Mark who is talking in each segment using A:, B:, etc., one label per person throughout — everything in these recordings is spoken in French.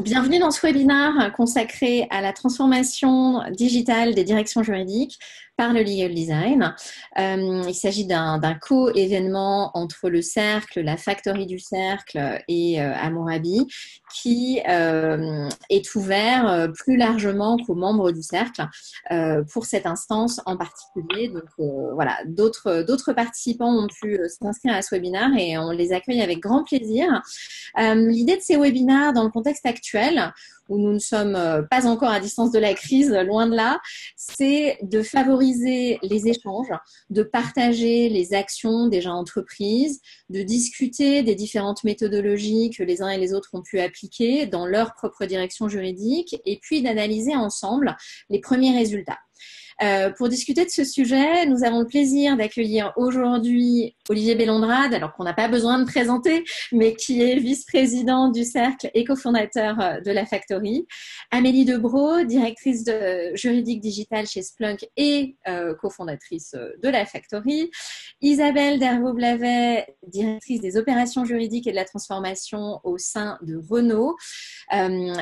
A: Bienvenue dans ce webinaire consacré à la transformation digitale des directions juridiques par le legal design. Euh, il s'agit d'un co-événement entre le Cercle, la Factory du Cercle et euh, Amorabi qui euh, est ouvert plus largement qu'aux membres du Cercle pour cette instance en particulier. Donc voilà, d'autres participants ont pu s'inscrire à ce webinaire et on les accueille avec grand plaisir. L'idée de ces webinaires dans le contexte actuel, où nous ne sommes euh, pas encore à distance de la crise, loin de là, c'est de favoriser les échanges, de partager les actions déjà entreprises, de discuter des différentes méthodologies que les uns et les autres ont pu appliquer dans leur propre direction juridique et puis d'analyser ensemble les premiers résultats. Euh, pour discuter de ce sujet, nous avons le plaisir d'accueillir aujourd'hui Olivier Bellondrade, alors qu'on n'a pas besoin de présenter, mais qui est vice-président du Cercle et cofondateur euh, de la Factory. Amélie Debro, directrice juridique digitale chez Splunk et euh, cofondatrice de la Factory. Isabelle Dervaux-Blavet, directrice des opérations juridiques et de la transformation au sein de Renault.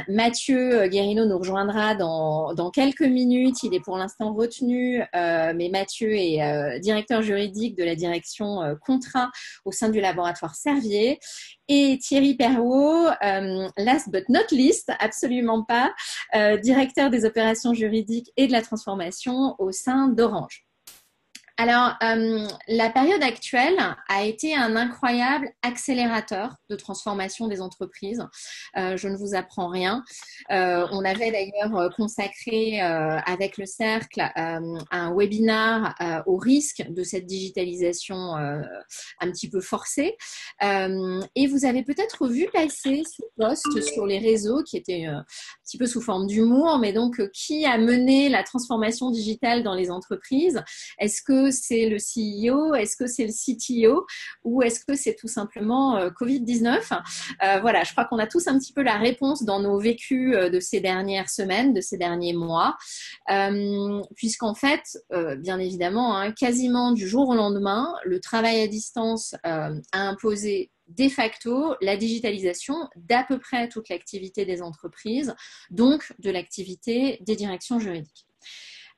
A: Mathieu Guérino nous rejoindra dans, dans quelques minutes. Il est pour l'instant euh, mais Mathieu est euh, directeur juridique de la direction euh, contrat au sein du laboratoire Servier. Et Thierry Perrault, last but not least, absolument pas, directeur des opérations juridiques et de la transformation au sein d'Orange. Alors, euh, la période actuelle a été un incroyable accélérateur de transformation des entreprises. Euh, je ne vous apprends rien. Euh, on avait d'ailleurs consacré avec le cercle un webinaire au risque de cette digitalisation un petit peu forcée. et vous avez peut-être vu passer ce post sur les réseaux qui était un petit peu sous forme d'humour, mais donc qui a mené la transformation digitale dans les entreprises Est-ce que c'est le CEO Est-ce que c'est le CTO Ou est-ce que c'est tout simplement euh, Covid-19 euh, Voilà, je crois qu'on a tous un petit peu la réponse dans nos vécus euh, de ces dernières semaines, de ces derniers mois, puisqu'en fait, bien évidemment, hein, quasiment du jour au lendemain, le travail à distance a imposé de facto la digitalisation d'à peu près toute l'activité des entreprises, donc de l'activité des directions juridiques.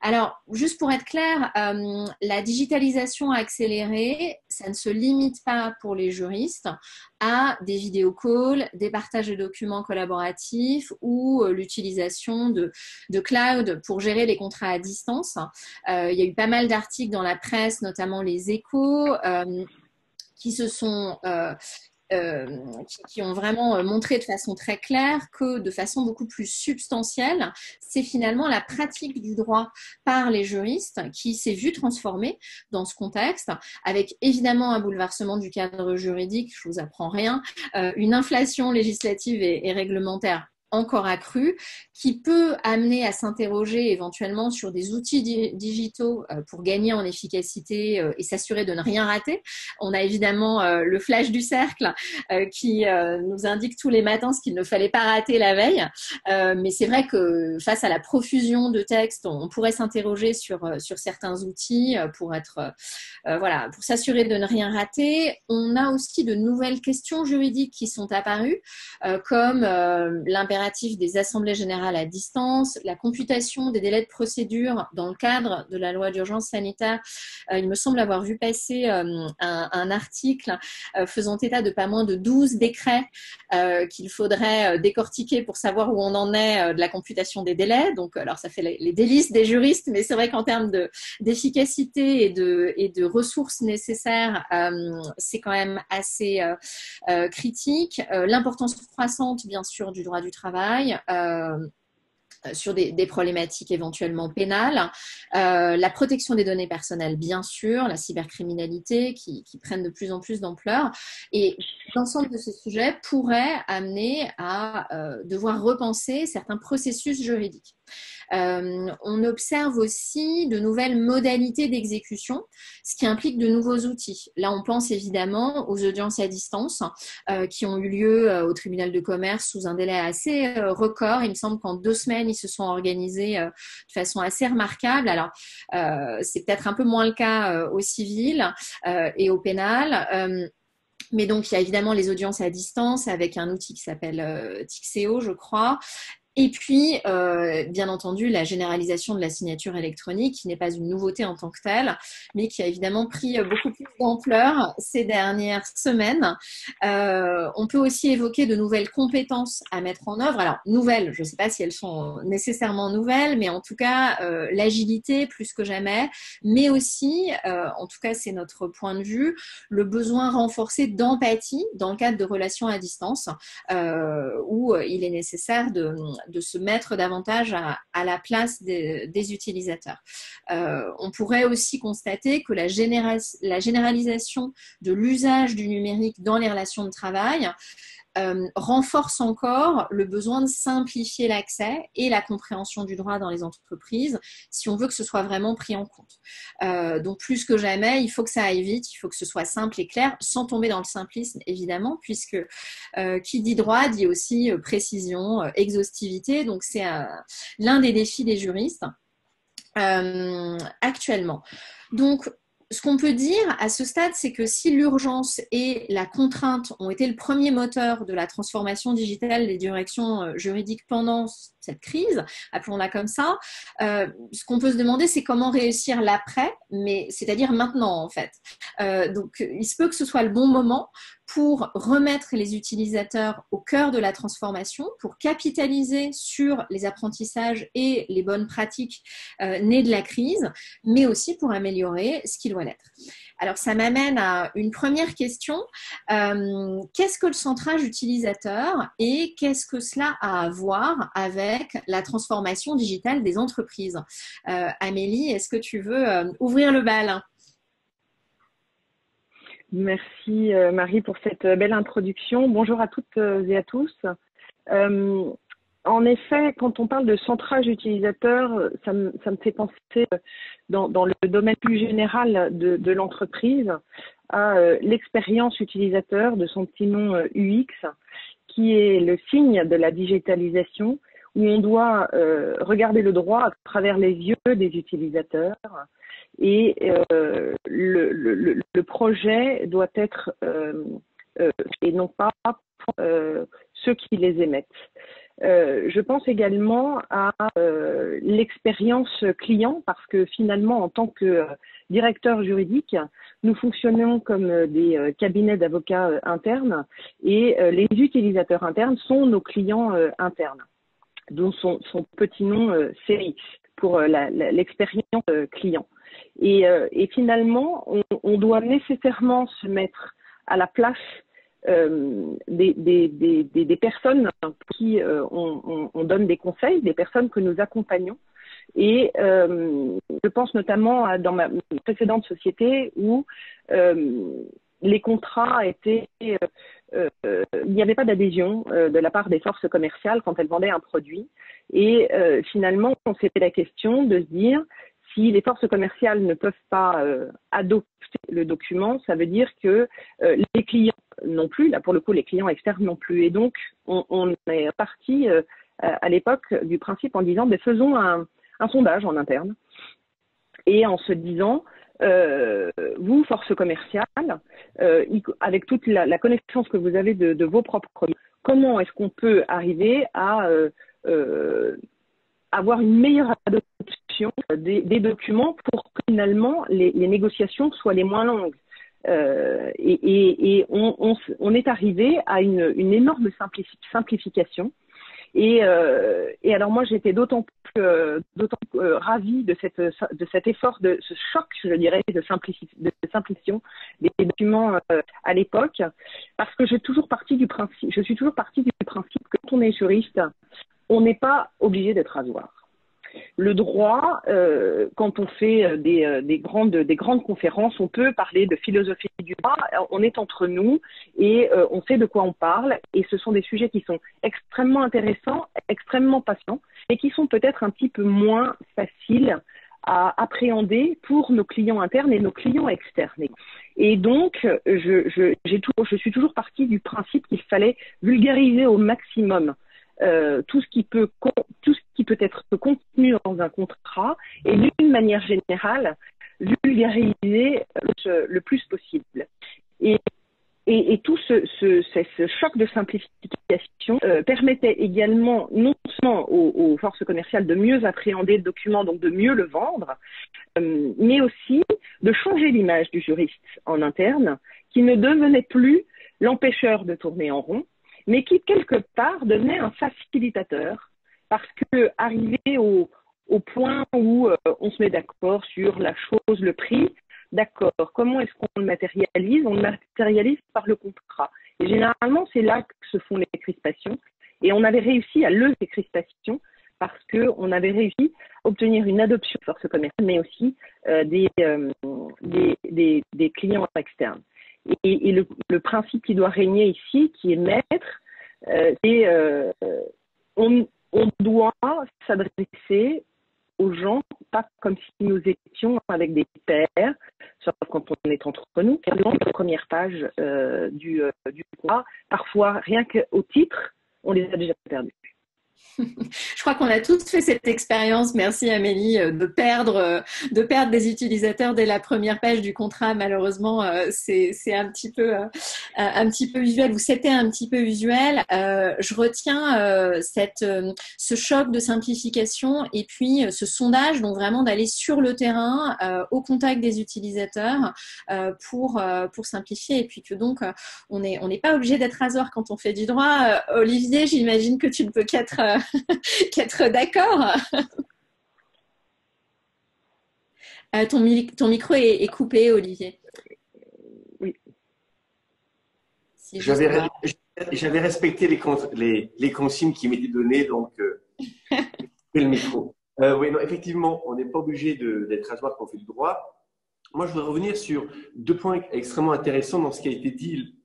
A: Alors, juste pour être clair, euh, la digitalisation accélérée, ça ne se limite pas pour les juristes à des vidéocalls, des partages de documents collaboratifs ou euh, l'utilisation de, cloud pour gérer les contrats à distance. Euh, il y a eu pas mal d'articles dans la presse, notamment les échos, qui se sont qui, ont vraiment euh, montré de façon très claire que de façon beaucoup plus substantielle, c'est finalement la pratique du droit par les juristes qui s'est vue transformer dans ce contexte, avec évidemment un bouleversement du cadre juridique, je vous apprends rien, euh, une inflation législative et réglementaire encore accru, qui peut amener à s'interroger éventuellement sur des outils digitaux euh, pour gagner en efficacité euh, et s'assurer de ne rien rater. On a évidemment euh, le flash du cercle qui nous indique tous les matins ce qu'il ne fallait pas rater la veille. Mais c'est vrai que face à la profusion de textes, on pourrait s'interroger sur, sur certains outils pour être, voilà, pour s'assurer de ne rien rater. On a aussi de nouvelles questions juridiques qui sont apparues, comme l'impératif des assemblées générales à distance, la computation des délais de procédure dans le cadre de la loi d'urgence sanitaire. Euh, il me semble avoir vu passer euh, un, article euh, faisant état de pas moins de 12 décrets qu'il faudrait décortiquer pour savoir où on en est de la computation des délais. Donc, alors ça fait les, délices des juristes, mais c'est vrai qu'en termes d'efficacité et, de, et de ressources nécessaires, c'est quand même assez critique. L'importance croissante, bien sûr, du droit du travail euh, sur des, problématiques éventuellement pénales, euh, la protection des données personnelles, bien sûr, la cybercriminalité qui, prennent de plus en plus d'ampleur. Et l'ensemble de ces sujets pourrait amener à euh, devoir repenser certains processus juridiques. Euh, on observe aussi de nouvelles modalités d'exécution, ce qui implique de nouveaux outils. Là, on pense évidemment aux audiences à distance euh, qui ont eu lieu euh, au tribunal de commerce sous un délai assez record. Il me semble qu'en deux semaines, ils se sont organisés de façon assez remarquable. Alors, c'est peut-être un peu moins le cas au civil et au pénal Mais donc, il y a évidemment les audiences à distance avec un outil qui s'appelle Tixeo, je crois, et puis, euh, bien entendu, la généralisation de la signature électronique, qui n'est pas une nouveauté en tant que telle, mais qui a évidemment pris beaucoup plus d'ampleur ces dernières semaines. Euh, on peut aussi évoquer de nouvelles compétences à mettre en œuvre. Alors, nouvelles, je ne sais pas si elles sont nécessairement nouvelles, mais en tout cas, euh, l'agilité plus que jamais, mais aussi, en tout cas, c'est notre point de vue, le besoin renforcé d'empathie dans le cadre de relations à distance, où il est nécessaire de se mettre davantage à, la place des, utilisateurs. Euh, on pourrait aussi constater que la généralisation de l'usage du numérique dans les relations de travail euh, renforce encore le besoin de simplifier l'accès et la compréhension du droit dans les entreprises si on veut que ce soit vraiment pris en compte. Euh, donc plus que jamais, il faut que ça aille vite, il faut que ce soit simple et clair, sans tomber dans le simplisme évidemment, puisque euh, qui dit droit dit aussi précision, exhaustivité. Donc c'est l'un des défis des juristes actuellement. Donc ce qu'on peut dire à ce stade, c'est que si l'urgence et la contrainte ont été le premier moteur de la transformation digitale des directions euh, juridiques pendant cette crise, appelons-la comme ça, euh, ce qu'on peut se demander, c'est comment réussir l'après, mais c'est-à-dire maintenant en fait. Euh, donc, il se peut que ce soit le bon moment pour remettre les utilisateurs au cœur de la transformation, pour capitaliser sur les apprentissages et les bonnes pratiques euh, nées de la crise, mais aussi pour améliorer ce qui doit l'être. Alors, ça m'amène à une première question. Euh, qu'est-ce que le centrage utilisateur et qu'est-ce que cela a à voir avec la transformation digitale des entreprises? Euh, Amélie, est-ce que tu veux euh, ouvrir le bal?
B: Merci Marie pour cette belle introduction. Bonjour à toutes et à tous. En effet, quand on parle de centrage utilisateur, ça me, fait penser dans, le domaine plus général de, l'entreprise à euh, l'expérience utilisateur de son petit nom UX, euh, qui est le signe de la digitalisation, où on doit euh, regarder le droit à travers les yeux des utilisateurs et le, projet doit être et non pas ceux qui les émettent. Euh, je pense également à euh, l'expérience client parce que finalement, en tant que euh, directeur juridique, nous fonctionnons comme des cabinets d'avocats internes et les utilisateurs internes sont nos clients internes, dont son, petit nom CX pour l'expérience client. Et, finalement, on, doit nécessairement se mettre à la place euh, des, des, des, des, personnes pour qui euh, on, on, donne des conseils, des personnes que nous accompagnons. Et euh, je pense notamment à, dans ma précédente société où les contrats étaient, il n'y avait pas d'adhésion de la part des forces commerciales quand elles vendaient un produit. Et finalement, on s'est fait la question de se dire si les forces commerciales ne peuvent pas adopter le document, ça veut dire que les clients non plus, là pour le coup les clients externes non plus. Et donc on, est parti euh, à l'époque du principe en disant mais faisons un, sondage en interne et en se disant euh, vous, force commerciale, euh, avec toute la, connaissance que vous avez de, vos propres comment est-ce qu'on peut arriver à avoir une meilleure adoption des, documents pour que finalement les, négociations soient les moins longues euh, et, on, est arrivé à une, énorme simplification. Euh, et, alors moi j'étais d'autant plus, euh, ravie de, cet effort, de ce choc, je dirais, de, simplification des documents à l'époque, parce que toujours parti du principe, je suis toujours partie du principe que quand on est juriste, on n'est pas obligé d'être à voir. Le droit, euh, quand on fait euh, euh, des, grandes, conférences, on peut parler de philosophie du droit. On est entre nous et on sait de quoi on parle. Et ce sont des sujets qui sont extrêmement intéressants, extrêmement patients, et qui sont peut-être un petit peu moins faciles à appréhender pour nos clients internes et nos clients externes. Et donc, je suis toujours partie du principe qu'il fallait vulgariser au maximum euh, tout ce qui peut tout ce qui peut être contenu dans un contrat et d'une manière générale vulgariser le, plus possible. Et, et, tout ce, choc de simplification euh, permettait également non seulement aux, forces commerciales de mieux appréhender le document, donc de mieux le vendre, euh, mais aussi de changer l'image du juriste en interne, qui ne devenait plus l'empêcheur de tourner en rond, mais qui quelque part devenait un facilitateur, parce que arrivé au, point où euh, on se met d'accord sur la chose, le prix, D'accord, comment est-ce qu'on le matérialise? On le matérialise par le contrat. Et généralement, c'est là que se font les crispations. Et on avait réussi à lever ces crispations parce qu'on avait réussi à obtenir une adoption de force commerciale, mais aussi euh, euh, des, des, des, clients externes. Et, le, principe qui doit régner ici, qui est maître, euh, c'est on, on doit s'adresser aux gens, pas comme si nous étions avec des pairs, sauf quand on est entre nous, car la première page euh, du, euh, parfois rien qu'au titre, on les a déjà perdus.
A: Je crois qu'on a tous fait cette expérience, merci Amélie, euh, de perdre, euh, de perdre des utilisateurs dès la première page du contrat. Malheureusement, euh, c'est un petit peu, un petit peu visuel ou c'était un petit peu visuel. Je retiens ce choc de simplification et puis ce sondage, donc vraiment d'aller sur le terrain, au contact des utilisateurs pour pour simplifier et puis que donc on n'est pas obligé d'être hasard quand on fait du droit. Olivier, j'imagine que tu ne peux qu'être qu'être d'accord. Euh, ton, ton, micro est, coupé, Olivier.
C: Oui. J'avais respecté les, les, les, consignes qui m'étaient données, donc euh, le micro. Euh, oui, non, effectivement, on n'est pas obligé d'être à soi quand on fait du droit. Moi, je voudrais revenir sur deux points extrêmement intéressants dans ce qui a été dit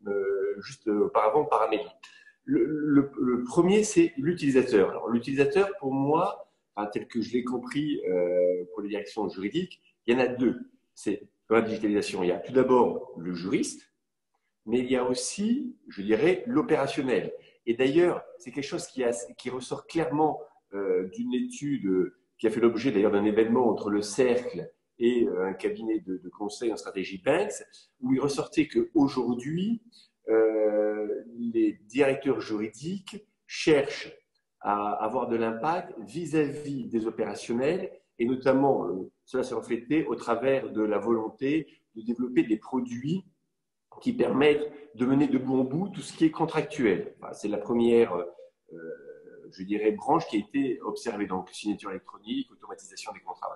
C: juste auparavant par Amélie. Le, premier, c'est l'utilisateur. Alors, l'utilisateur, pour moi, tel que je l'ai compris euh, pour les directions juridiques, il y en a deux. C'est dans la digitalisation, il y a tout d'abord le juriste, mais il y a aussi, je dirais, l'opérationnel. Et d'ailleurs, c'est quelque chose qui, a, qui ressort clairement euh, d'une étude qui a fait l'objet d'ailleurs d'un événement entre le Cercle et euh, un cabinet de, de, conseil en stratégie Banks, où il ressortait qu'aujourd'hui, euh, les directeurs juridiques cherchent à avoir de l'impact vis-à-vis des opérationnels et notamment, euh, cela se reflétait au travers de la volonté de développer des produits qui permettent de mener de bout en bout tout ce qui est contractuel. C'est la première, euh, je dirais, branche qui a été observée. Donc, signature électronique, automatisation des contrats.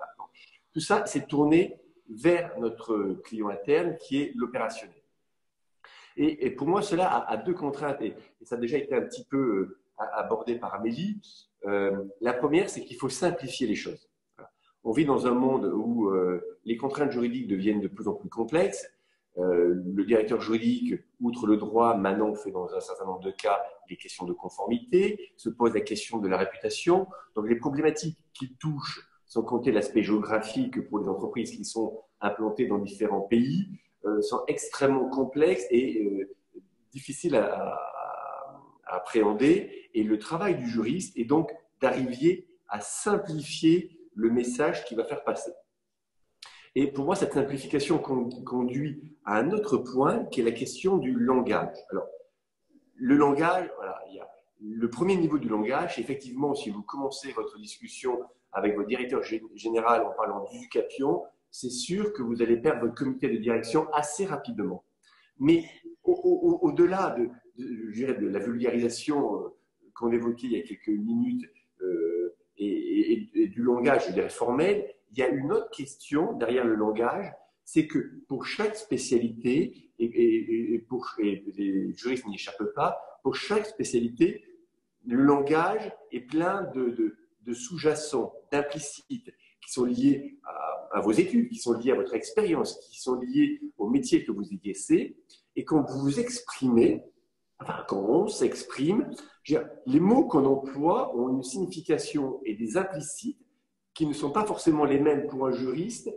C: tout ça s'est tourné vers notre client interne qui est l'opérationnel. Et, pour moi, cela a, deux contraintes, et, ça a déjà été un petit peu euh, abordé par Amélie. Euh, la première, c'est qu'il faut simplifier les choses. On vit dans un monde où euh, les contraintes juridiques deviennent de plus en plus complexes. le directeur juridique, outre le droit, maintenant fait dans un certain nombre de cas les questions de conformité, se pose la question de la réputation. Donc les problématiques qui touchent, sans compter l'aspect géographique pour les entreprises qui sont implantées dans différents pays, sont extrêmement complexes et euh, difficiles à, appréhender. Et le travail du juriste est donc d'arriver à simplifier le message qu'il va faire passer. Et pour moi, cette simplification conduit à un autre point qui est la question du langage. Alors, le langage, voilà, il y a le premier niveau du langage, effectivement, si vous commencez votre discussion avec votre directeur général en parlant d'éducation, c'est sûr que vous allez perdre votre comité de direction assez rapidement. Mais au-delà de, de, la vulgarisation euh, qu'on évoquait il y a quelques minutes euh, et, du langage, formel, il y a une autre question derrière le langage, c'est que pour chaque spécialité, et, pour, les juristes n'y échappent pas, pour chaque spécialité, le langage est plein de, de sous-jacents, d'implicites qui sont liés à, vos études, qui sont liés à votre expérience, qui sont liés au métier que vous exercez. Et quand vous vous exprimez, enfin, quand on s'exprime, les mots qu'on emploie ont une signification et des implicites qui ne sont pas forcément les mêmes pour un juriste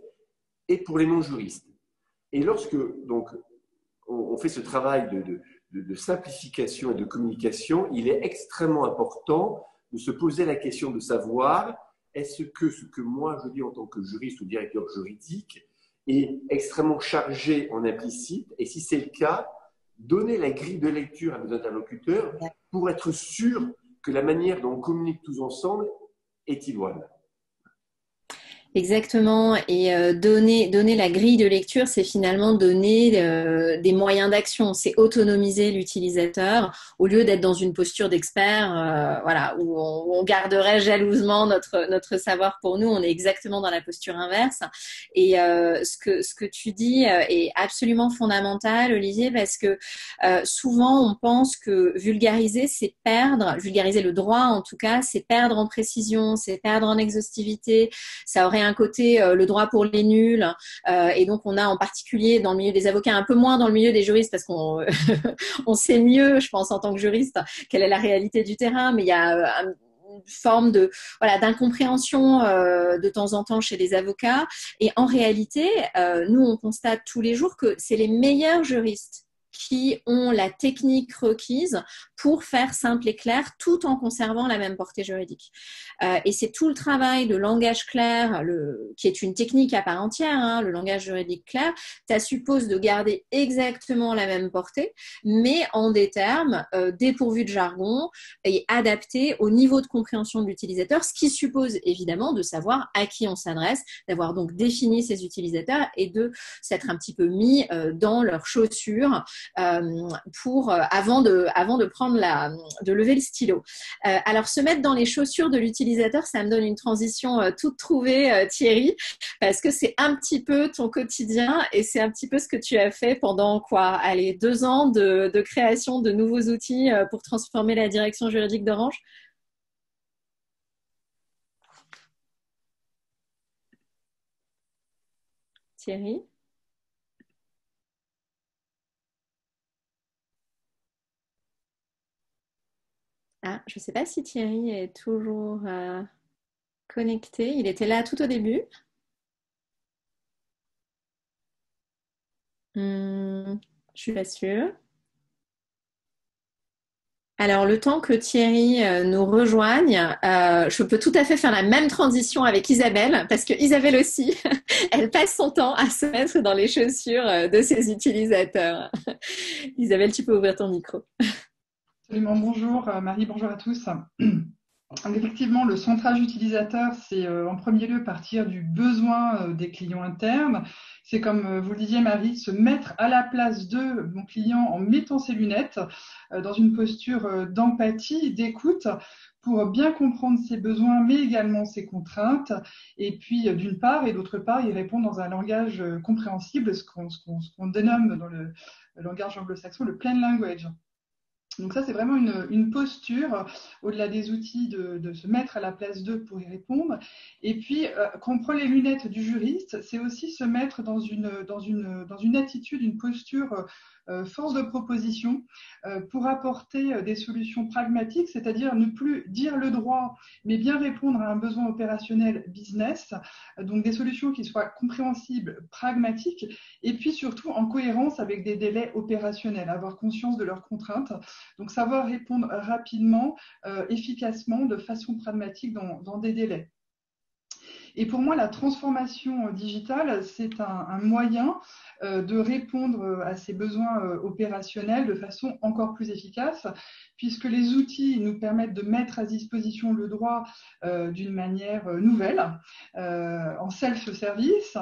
C: et pour les non-juristes. Et lorsque donc, on, fait ce travail de, simplification et de communication, il est extrêmement important de se poser la question de savoir est-ce que ce que moi je dis en tant que juriste ou directeur juridique est extrêmement chargé en implicite Et si c'est le cas, donner la grille de lecture à nos interlocuteurs pour être sûr que la manière dont on communique tous ensemble est idoine.
A: Exactement. Et euh, donner, donner la grille de lecture, c'est finalement donner euh, des moyens d'action. C'est autonomiser l'utilisateur au lieu d'être dans une posture d'expert, euh, voilà, où on, on, garderait jalousement notre notre savoir pour nous. On est exactement dans la posture inverse. Et ce que ce que tu dis est absolument fondamental, Olivier, parce que souvent on pense que vulgariser, c'est perdre, vulgariser le droit en tout cas, c'est perdre en précision, c'est perdre en exhaustivité. Ça aurait un côté euh, le droit pour les nuls, euh, et donc on a en particulier dans le milieu des avocats, un peu moins dans le milieu des juristes, parce qu'on on sait mieux, je pense, en tant que juriste, quelle est la réalité du terrain, mais il y a euh, une forme de voilà d'incompréhension de temps en temps chez les avocats. Et en réalité nous on constate tous les jours que c'est les meilleurs juristes qui ont la technique requise pour faire simple et clair tout en conservant la même portée juridique. Euh, et c'est tout le travail de langage clair, le, qui est une technique à part entière, hein, le langage juridique clair, ça suppose de garder exactement la même portée, mais en des termes euh, dépourvus de jargon et adaptés au niveau de compréhension de l'utilisateur, ce qui suppose évidemment de savoir à qui on s'adresse, d'avoir donc défini ses utilisateurs et de s'être un petit peu mis euh, dans leurs chaussures pour euh, avant de avant de prendre la de lever le stylo. Euh, alors se mettre dans les chaussures de l'utilisateur, ça me donne une transition toute trouvée, Thierry, parce que c'est un petit peu ton quotidien et c'est un petit peu ce que tu as fait pendant quoi Allez, deux ans de, de création de nouveaux outils pour transformer la direction juridique d'Orange? Thierry? Ah, je ne sais pas si Thierry est toujours euh, connecté. Il était là tout au début. Hmm, je suis pas sûre. Alors, le temps que Thierry euh, nous rejoigne, euh, je peux tout à fait faire la même transition avec Isabelle, parce que Isabelle aussi, elle passe son temps à se mettre dans les chaussures de ses utilisateurs. Isabelle, tu peux ouvrir ton micro.
D: Absolument, bonjour euh, Marie, bonjour à tous. Effectivement, le centrage utilisateur, c'est euh, en premier lieu partir du besoin euh, des clients internes. C'est comme vous le disiez Marie, se mettre à la place de mon client en mettant ses lunettes dans une posture d'empathie, d'écoute pour bien comprendre ses besoins, mais également ses contraintes. Et puis, d'une part, et d'autre part, y répondre dans un langage compréhensible, ce qu'on dénomme dans le langage anglo-saxon le plain language. Donc ça, c'est vraiment une, posture, au-delà des outils, de, se mettre à la place d'eux pour y répondre. Et puis, euh, prend les lunettes du juriste, c'est aussi se mettre dans une, dans une, dans une attitude, une posture euh, force de proposition euh, pour apporter des solutions pragmatiques, c'est-à-dire ne plus dire le droit, mais bien répondre à un besoin opérationnel business. Donc des solutions qui soient compréhensibles, pragmatiques, et puis surtout en cohérence avec des délais opérationnels, avoir conscience de leurs contraintes donc, savoir répondre rapidement, euh, efficacement, de façon pragmatique dans, des délais. Et pour moi, la transformation euh, digitale, c'est un, moyen euh, de répondre à ces besoins opérationnels de façon encore plus efficace, puisque les outils nous permettent de mettre à disposition le droit d'une manière nouvelle, en self-service,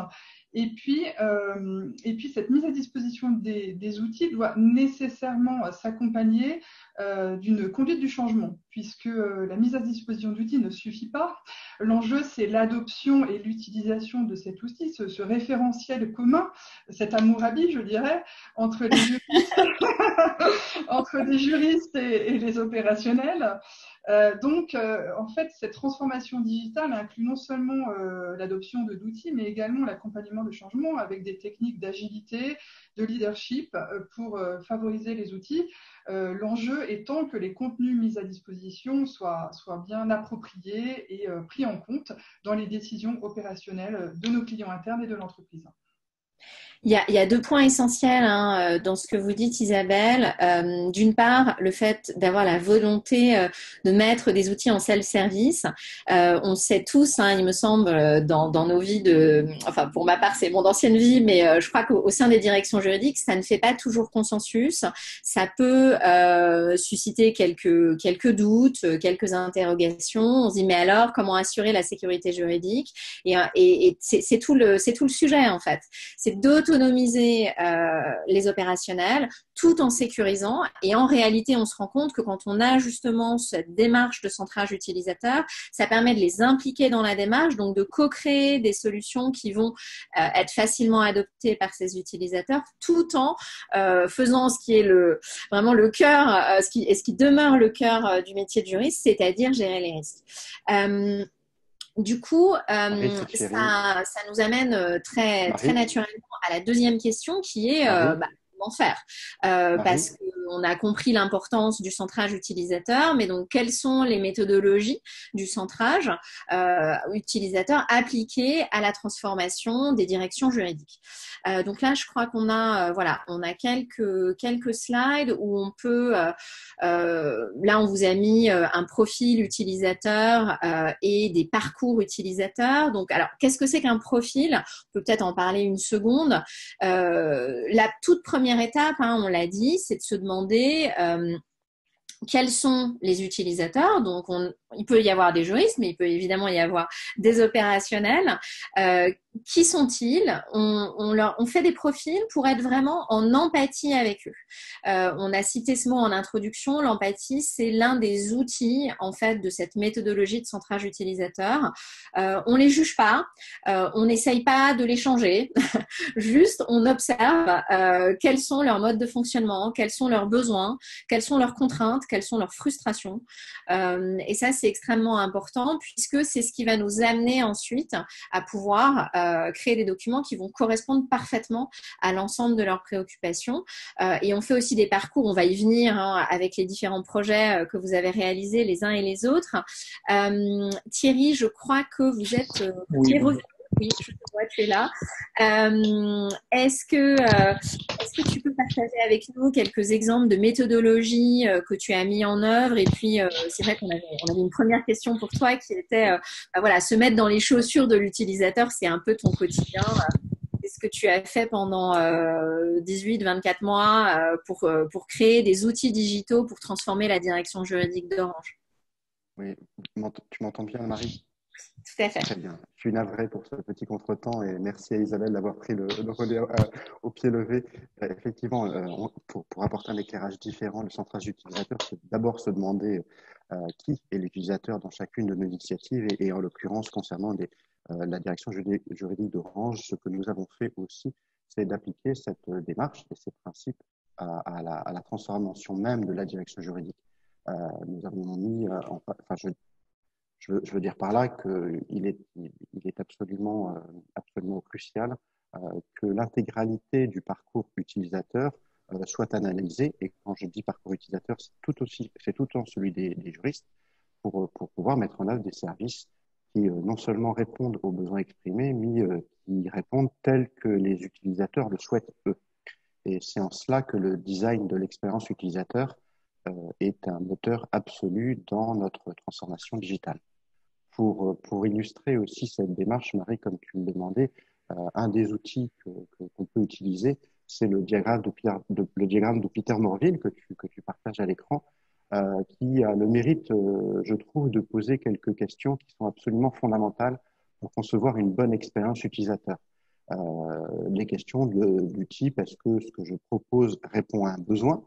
D: et puis, euh, et puis cette mise à disposition des, des outils doit nécessairement s'accompagner euh, d'une conduite du changement, puisque euh, la mise à disposition d'outils ne suffit pas. L'enjeu, c'est l'adoption et l'utilisation de cet outil, ce, ce, référentiel commun, cet amour habit, je dirais, entre les juristes, entre les juristes et, et les opérationnels. Euh, donc, euh, en fait, cette transformation digitale inclut non seulement euh, l'adoption d'outils, mais également l'accompagnement de changement avec des techniques d'agilité, de leadership pour favoriser les outils. L'enjeu étant que les contenus mis à disposition soient, soient bien appropriés et pris en compte dans les décisions opérationnelles de nos clients internes et de l'entreprise.
A: Il y, a, deux points essentiels hein, euh, dans ce que vous dites, Isabelle. Euh, d'une part, le fait d'avoir la volonté euh, de mettre des outils en self-service. on sait tous, hein, il me semble, dans, dans, nos vies de, enfin pour ma part, c'est mon ancienne vie, mais je crois qu'au sein des directions juridiques, ça ne fait pas toujours consensus. Ça peut susciter quelques quelques doutes, quelques interrogations. On se dit mais alors comment assurer la sécurité juridique? Et, et, et c'est tout le c'est tout le sujet en fait. C'est d'autres autonomiser euh, les opérationnels tout en sécurisant. Et en réalité, on se rend compte que quand on a justement cette démarche de centrage utilisateur, ça permet de les impliquer dans la démarche, donc de co-créer des solutions qui vont euh, être facilement adoptées par ces utilisateurs, tout en euh, faisant ce qui est le vraiment le cœur, ce qui et ce qui demeure le cœur du métier de juriste, c'est-à-dire gérer les risques. Du coup, euh, ça, nous amène euh, très, très naturellement à la deuxième question qui est euh, bah, comment faire Parce qu'on a compris l'importance du centrage utilisateur, mais donc quelles sont les méthodologies du centrage utilisateur appliquées à la transformation des directions juridiques euh, donc là, je crois qu'on a, euh, voilà, on a quelques quelques slides où on peut, euh, là, on vous a mis un profil utilisateur et des parcours utilisateurs. Donc, alors, qu'est-ce que c'est qu'un profil? On peut peut-être en parler une seconde. la toute première étape, hein, on l'a dit, c'est de se demander quels sont les utilisateurs. Donc, il peut y avoir des juristes, mais il peut évidemment y avoir des opérationnels. Euh, qui sont-ils? On, leur, fait des profils pour être vraiment en empathie avec eux. Euh, on a cité ce mot en introduction. L'empathie, c'est l'un des outils en fait de cette méthodologie de centrage utilisateur. Euh, on les juge pas, euh, on n'essaye pas de les changer. Juste, on observe euh, quels sont leurs modes de fonctionnement, quels sont leurs besoins, quelles sont leurs contraintes, quelles sont leurs frustrations. Et ça, c'est extrêmement important puisque c'est ce qui va nous amener ensuite à pouvoir créer des documents qui vont correspondre parfaitement à l'ensemble de leurs préoccupations. Euh, et on fait aussi des parcours, on va y venir hein, avec les différents projets euh, que vous avez réalisés les uns et les autres. Thierry, je crois que vous êtes oui, je te vois, tu es là. Euh, est-ce que, euh, est que tu peux partager avec nous quelques exemples de méthodologies euh, que tu as mis en œuvre? Et puis, c'est vrai qu'on avait, une première question pour toi qui était, bah voilà, se mettre dans les chaussures de l'utilisateur, c'est un peu ton quotidien. Qu'est-ce que tu as fait pendant 18-24 mois pour créer des outils digitaux pour transformer la direction juridique d'Orange?
E: Oui, tu m'entends bien, Marie?
A: À.
E: Très bien. Je suis navré pour ce petit contretemps et merci à Isabelle d'avoir pris le, relais euh, au pied levé. Euh, effectivement, euh, pour, apporter un éclairage différent, le centrage utilisateur, c'est d'abord se demander qui est l'utilisateur dans chacune de nos initiatives et, en l'occurrence concernant la direction juridique d'Orange, ce que nous avons fait aussi, c'est d'appliquer cette démarche et ces principes à, la, transformation même de la direction juridique. nous avons mis, enfin, je, je veux, dire par là qu'il est, il est absolument, euh, absolument crucial euh, que l'intégralité du parcours utilisateur euh, soit analysée. Et quand je dis parcours utilisateur, c'est tout aussi, c'est tout en celui des, juristes pour, pour, pouvoir mettre en œuvre des services qui non seulement répondent aux besoins exprimés, mais qui répondent tels que les utilisateurs le souhaitent eux. Et c'est en cela que le design de l'expérience utilisateur est un moteur absolu dans notre transformation digitale pour, pour illustrer aussi cette démarche, Marie, comme tu le demandais, euh, un des outils qu'on que, peut utiliser, c'est le diagramme de, Peter Morville que tu, que tu partages à l'écran, euh, qui a le mérite, euh, je trouve, de poser quelques questions qui sont absolument fondamentales pour concevoir une bonne expérience utilisateur. Euh, les questions de, du type est-ce que ce que je propose répond à un besoin?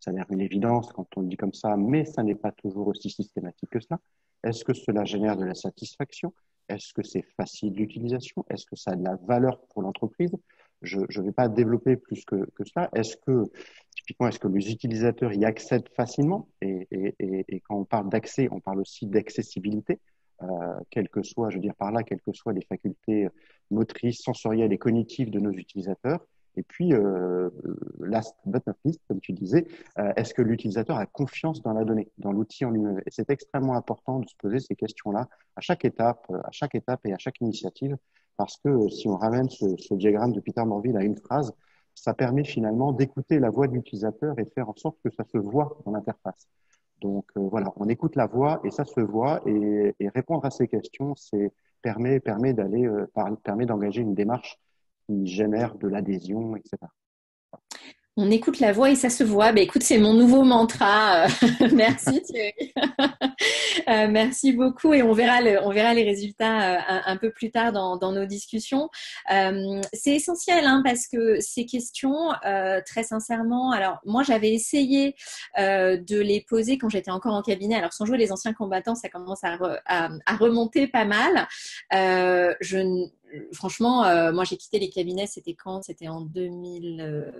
E: Ça a l'air une évidence quand on le dit comme ça, mais ça n'est pas toujours aussi systématique que cela. Est-ce que cela génère de la satisfaction? Est-ce que c'est facile d'utilisation? Est-ce que ça a de la valeur pour l'entreprise? Je ne vais pas développer plus que, cela. Est-ce que, typiquement, est-ce que les utilisateurs y accèdent facilement? Et, quand on parle d'accès, on parle aussi d'accessibilité, euh, quelles que soient, je veux dire par là, quelles que soient les facultés motrices, sensorielles et cognitives de nos utilisateurs. Et puis, euh, last but not least, comme tu disais, euh, est-ce que l'utilisateur a confiance dans la donnée, dans l'outil en lui-même? Et c'est extrêmement important de se poser ces questions-là à chaque étape, à chaque étape et à chaque initiative, parce que si on ramène ce, ce diagramme de Peter Morville à une phrase, ça permet finalement d'écouter la voix de l'utilisateur et de faire en sorte que ça se voit dans l'interface. Donc euh, voilà, on écoute la voix et ça se voit et, et répondre à ces questions, c'est permet permet d'aller euh, permet d'engager une démarche qui génère de l'adhésion, etc.
A: On écoute la voix et ça se voit. Ben, écoute, c'est mon nouveau mantra. merci Thierry. Euh, merci beaucoup et on verra, le, on verra les résultats euh, un, peu plus tard dans, dans nos discussions. Euh, c'est essentiel hein, parce que ces questions, euh, très sincèrement, alors moi j'avais essayé euh, de les poser quand j'étais encore en cabinet. Alors sans jouer les anciens combattants, ça commence à, à, à remonter pas mal. je franchement, moi j'ai quitté les cabinets, c'était quand? C'était en 2000.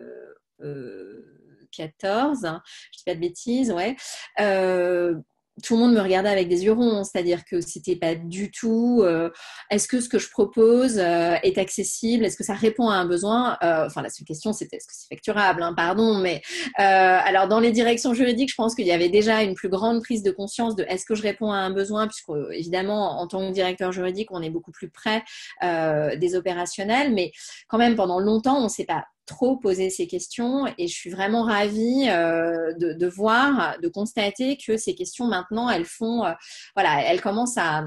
A: 14, hein, je dis pas de bêtises, ouais. Euh, tout le monde me regardait avec des yeux ronds, c'est-à-dire que c'était pas du tout euh, est-ce que ce que je propose euh, est accessible, est-ce que ça répond à un besoin Enfin, la seule question c'était est-ce que c'est facturable, hein, pardon, mais alors dans les directions juridiques, je pense qu'il y avait déjà une plus grande prise de conscience de est-ce que je réponds à un besoin, puisque évidemment en tant que directeur juridique, on est beaucoup plus près des opérationnels, mais quand même pendant longtemps, on ne s'est pas trop poser ces questions et je suis vraiment ravie euh, de, voir, de constater que ces questions maintenant, elles font, euh, voilà, elles commencent à,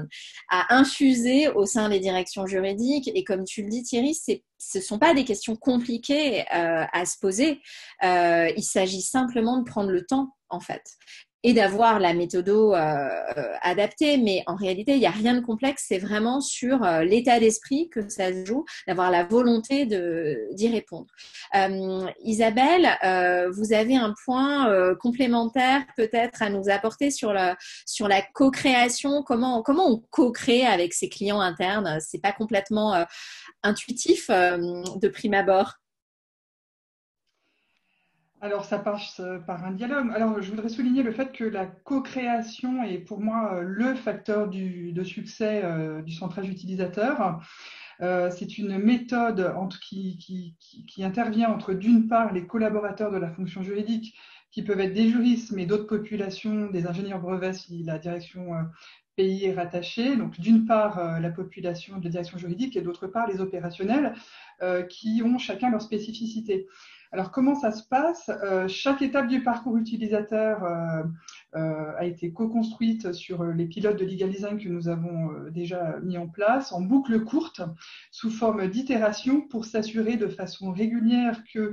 A: infuser au sein des directions juridiques et comme tu le dis Thierry, ce ne sont pas des questions compliquées euh, à se poser. Il s'agit simplement de prendre le temps, en fait et d'avoir la méthode euh, euh, adaptée. Mais en réalité, il n'y a rien de complexe. C'est vraiment sur euh, l'état d'esprit que ça se joue, d'avoir la volonté d'y répondre. Euh, Isabelle, euh, vous avez un point euh, complémentaire peut-être à nous apporter sur la, sur la co-création. Comment, comment on co-crée avec ses clients internes? C'est pas complètement intuitif de prime abord.
D: Alors, ça passe par un dialogue. Alors, je voudrais souligner le fait que la co-création est pour moi euh, le facteur du, de succès euh, du centrage utilisateur. Euh, c'est une méthode qui, intervient entre, d'une part, les collaborateurs de la fonction juridique, qui peuvent être des juristes, mais d'autres populations, des ingénieurs brevets si la direction euh, pays est rattachée. Donc, d'une part, euh, la population de direction juridique et d'autre part, les opérationnels qui ont chacun leur spécificité. Alors, comment ça se passe? Euh, Chaque étape du parcours utilisateur euh, euh, a été co-construite sur les pilotes de legal design que nous avons déjà mis en place en boucle courte, sous forme d'itération, pour s'assurer de façon régulière que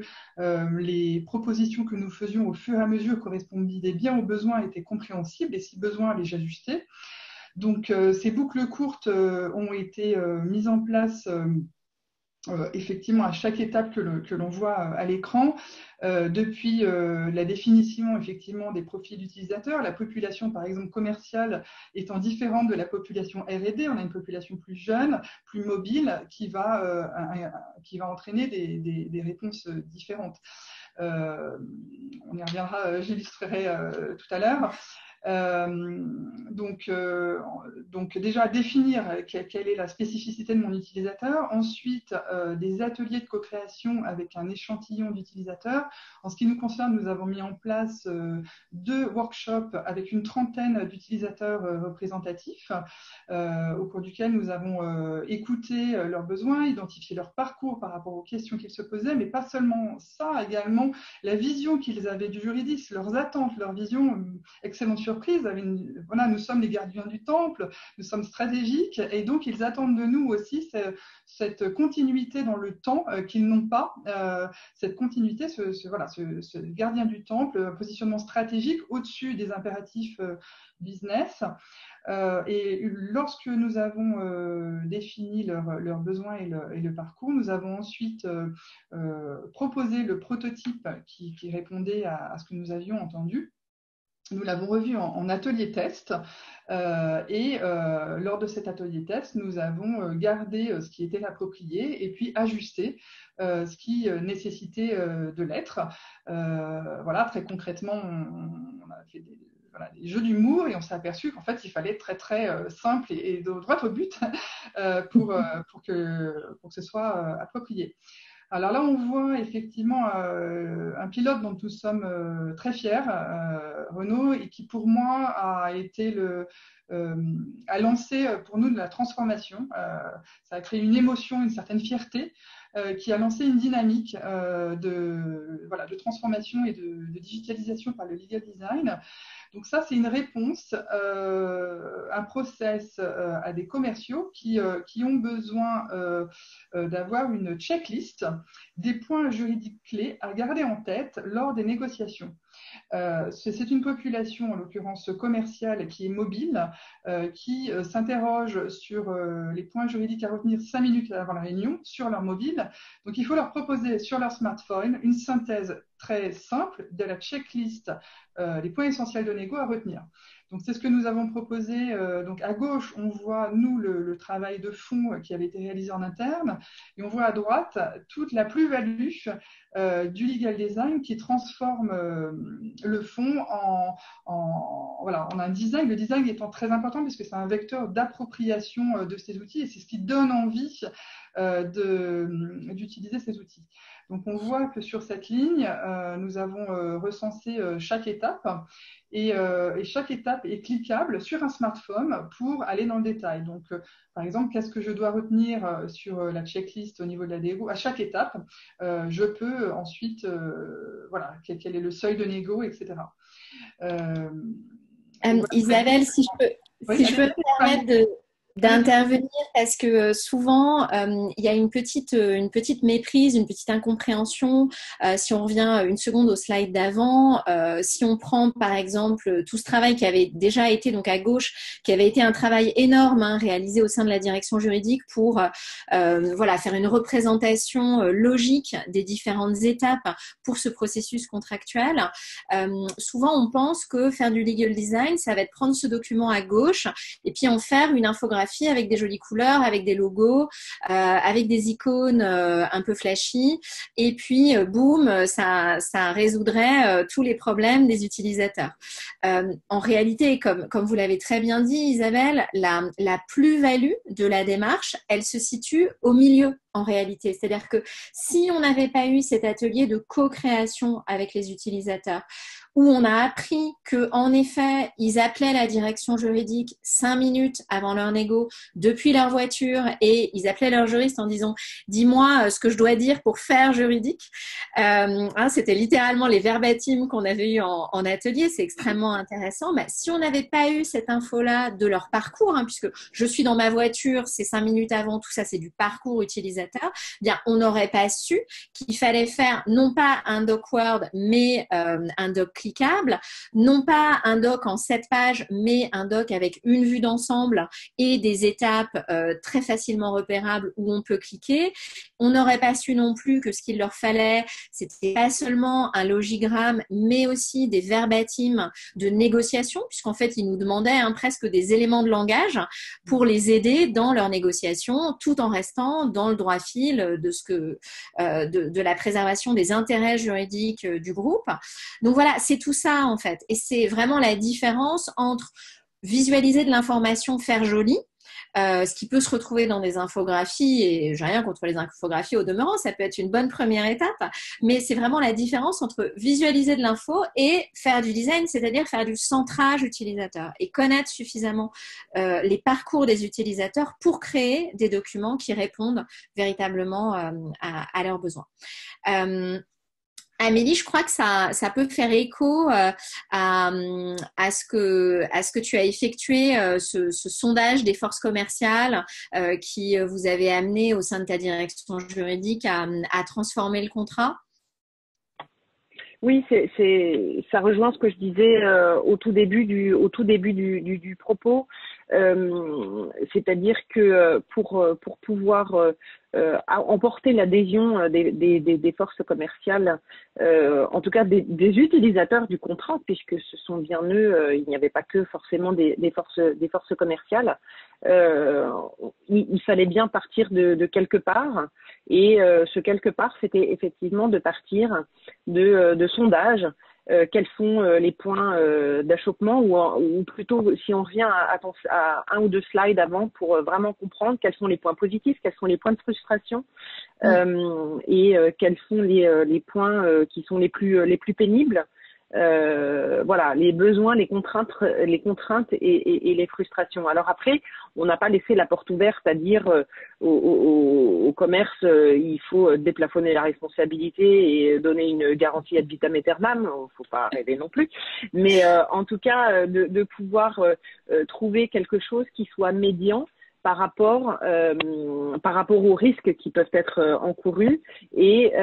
D: les propositions que nous faisions au fur et à mesure correspondaient bien aux besoins, étaient compréhensibles et si besoin, les ajuster. Donc, ces boucles courtes ont été mises en place euh, effectivement à chaque étape que, le, que l'on voit euh, à l'écran, euh, depuis euh, la définition effectivement des profils d'utilisateurs, la population par exemple commerciale étant différente de la population R&D, on a une population plus jeune, plus mobile, qui va, euh, qui va entraîner des, des, des réponses différentes. on y reviendra, j'illustrerai tout à l'heure. Euh, donc, euh, donc déjà définir quelle, est la spécificité de mon utilisateur. Ensuite, euh, des ateliers de co-création avec un échantillon d'utilisateurs. En ce qui nous concerne, nous avons mis en place deux workshops avec une trentaine d'utilisateurs représentatifs, au cours duquel nous avons écouté leurs besoins, identifié leur parcours par rapport aux questions qu'ils se posaient, mais pas seulement ça, également la vision qu'ils avaient du juridique, leurs attentes, leur vision. Excellente voilà, nous sommes les gardiens du temple, nous sommes stratégiques et donc ils attendent de nous aussi cette, continuité dans le temps euh, qu'ils n'ont pas. Euh, cette continuité, ce, voilà, ce, gardien du temple, un positionnement stratégique au-dessus des impératifs euh, business. Et lorsque nous avons défini leurs leur besoins et le, parcours, nous avons ensuite proposé le prototype qui, répondait à, ce que nous avions entendu. Nous l'avons revu en, atelier test euh, et euh, lors de cet atelier test, nous avons euh, gardé ce qui était approprié et puis ajusté ce qui nécessitait de l'être. voilà, très concrètement, on, a fait des, jeux d'humour et on s'est aperçu qu'en fait il fallait être très très simple et, et, droit au but pour, pour, que, pour que ce soit approprié. Alors là, on voit effectivement euh, un pilote dont nous sommes euh, très fiers, euh, Renault, et qui pour moi a été le, a lancé pour nous de la transformation. ça a créé une émotion, une certaine fierté, qui a lancé une dynamique de, voilà, de transformation et de, de digitalisation par le legal design. Donc ça, c'est une réponse, euh, un process euh, à des commerciaux qui, euh, qui ont besoin d'avoir une checklist des points juridiques clés à garder en tête lors des négociations. c'est une population, en l'occurrence commerciale, qui est mobile, qui s'interroge sur les points juridiques à retenir cinq minutes avant la réunion sur leur mobile. Donc il faut leur proposer sur leur smartphone une synthèse très simple de la checklist, euh, les points essentiels de négo à retenir. Donc c'est ce que nous avons proposé. Euh, donc à gauche, on voit nous le, travail de fond qui avait été réalisé en interne, et on voit à droite toute la plus-value euh, du legal design qui transforme le fond en, en, voilà, en un design. Le design étant très important puisque c'est un vecteur d'appropriation de ces outils et c'est ce qui donne envie d'utiliser ces outils. Donc on voit que sur cette ligne, euh, nous avons euh, recensé euh, chaque étape et, chaque étape est cliquable sur un smartphone pour aller dans le détail. Donc par exemple, qu'est-ce que je dois retenir sur la checklist au niveau de la dégo À chaque étape, je peux ensuite, voilà, quel, est le seuil de négo, etc.
A: Isabelle, si je peux, si je peux me permettre de, d'intervenir parce que euh, souvent euh, il y a une petite euh, une petite méprise, une petite incompréhension. si on revient une seconde au slide d'avant, si on prend par exemple tout ce travail qui avait déjà été donc à gauche, qui avait été un travail énorme hein, réalisé au sein de la direction juridique pour voilà faire une représentation logique des différentes étapes pour ce processus contractuel. souvent on pense que faire du legal design, ça va être prendre ce document à gauche et puis en faire une infographie avec des jolies couleurs, avec des logos, euh, avec des icônes euh, un peu flashy. Et puis, euh, boum, ça, résoudrait tous les problèmes des utilisateurs. en réalité, comme, vous l'avez très bien dit, Isabelle, la plus-value de la démarche, elle se situe au milieu en réalité. C'est-à-dire que si on n'avait pas eu cet atelier de co-création avec les utilisateurs, où on a appris que, en effet, ils appelaient la direction juridique cinq minutes avant leur négo depuis leur voiture et ils appelaient leur juriste en disant dis-moi euh, ce que je dois dire pour faire juridique. Euh, hein, C'était littéralement les verbatims qu'on avait eu en, atelier. C'est extrêmement intéressant. Mais si on n'avait pas eu cette info-là de leur parcours, hein, puisque je suis dans ma voiture, c'est cinq minutes avant, tout ça, c'est du parcours utilisateur. Eh on n'aurait pas su qu'il fallait faire non pas un doc Word, mais euh, un doc cliquable, non pas un doc en sept pages, mais un doc avec une vue d'ensemble et des étapes euh, très facilement repérables où on peut cliquer. On n'aurait pas su non plus que ce qu'il leur fallait, c'était pas seulement un logigramme, mais aussi des verbatims de négociation, puisqu'en fait, ils nous demandaient hein, presque des éléments de langage pour les aider dans leur négociation, tout en restant dans le droit fil de ce que euh, de, la préservation des intérêts juridiques euh, du groupe. Donc voilà, c'est tout ça en fait. Et c'est vraiment la différence entre visualiser de l'information, faire joli, euh, ce qui peut se retrouver dans des infographies, et j'ai rien contre les infographies au demeurant, ça peut être une bonne première étape, mais c'est vraiment la différence entre visualiser de l'info et faire du design, c'est-à-dire faire du centrage utilisateur et connaître suffisamment euh, les parcours des utilisateurs pour créer des documents qui répondent véritablement euh, à, à, leurs besoins. Amélie, je crois que ça, peut faire écho euh, à, à, ce que, tu as effectué, euh, ce, sondage des forces commerciales euh, qui vous avait amené au sein de ta direction juridique à, à transformer le contrat?
B: Oui, ça rejoint ce que je disais au tout début du, propos. C'est-à-dire que pour, pour pouvoir emporter l'adhésion des, des, des, forces commerciales, en tout cas des, des, utilisateurs du contrat, puisque ce sont bien eux, il n'y avait pas que forcément des, forces, des forces commerciales, il, il, fallait bien partir de, de quelque part. Et ce quelque part, c'était effectivement de partir de, de sondages euh, quels sont euh, les points euh, d'achoppement ou, ou, plutôt si on revient à, à, un ou deux slides avant pour vraiment comprendre quels sont les points positifs, quels sont les points de frustration mm. et quels sont les, les points qui sont les plus les plus pénibles euh, voilà, les besoins, les contraintes, les contraintes et, les frustrations. Alors après, on n'a pas laissé la porte ouverte à dire euh, au, commerce, euh, il faut déplafonner la responsabilité et donner une garantie ad vitam aeternam. Il ne faut pas rêver non plus. Mais en tout cas, de, pouvoir trouver quelque chose qui soit médian par rapport par rapport aux risques qui peuvent être encourus et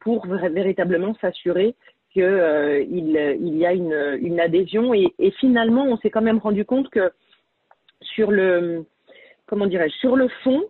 B: pour véritablement s'assurer qu'il euh, il, y a une, adhésion. Et, finalement on s'est quand même rendu compte que sur le comment dirais sur le fond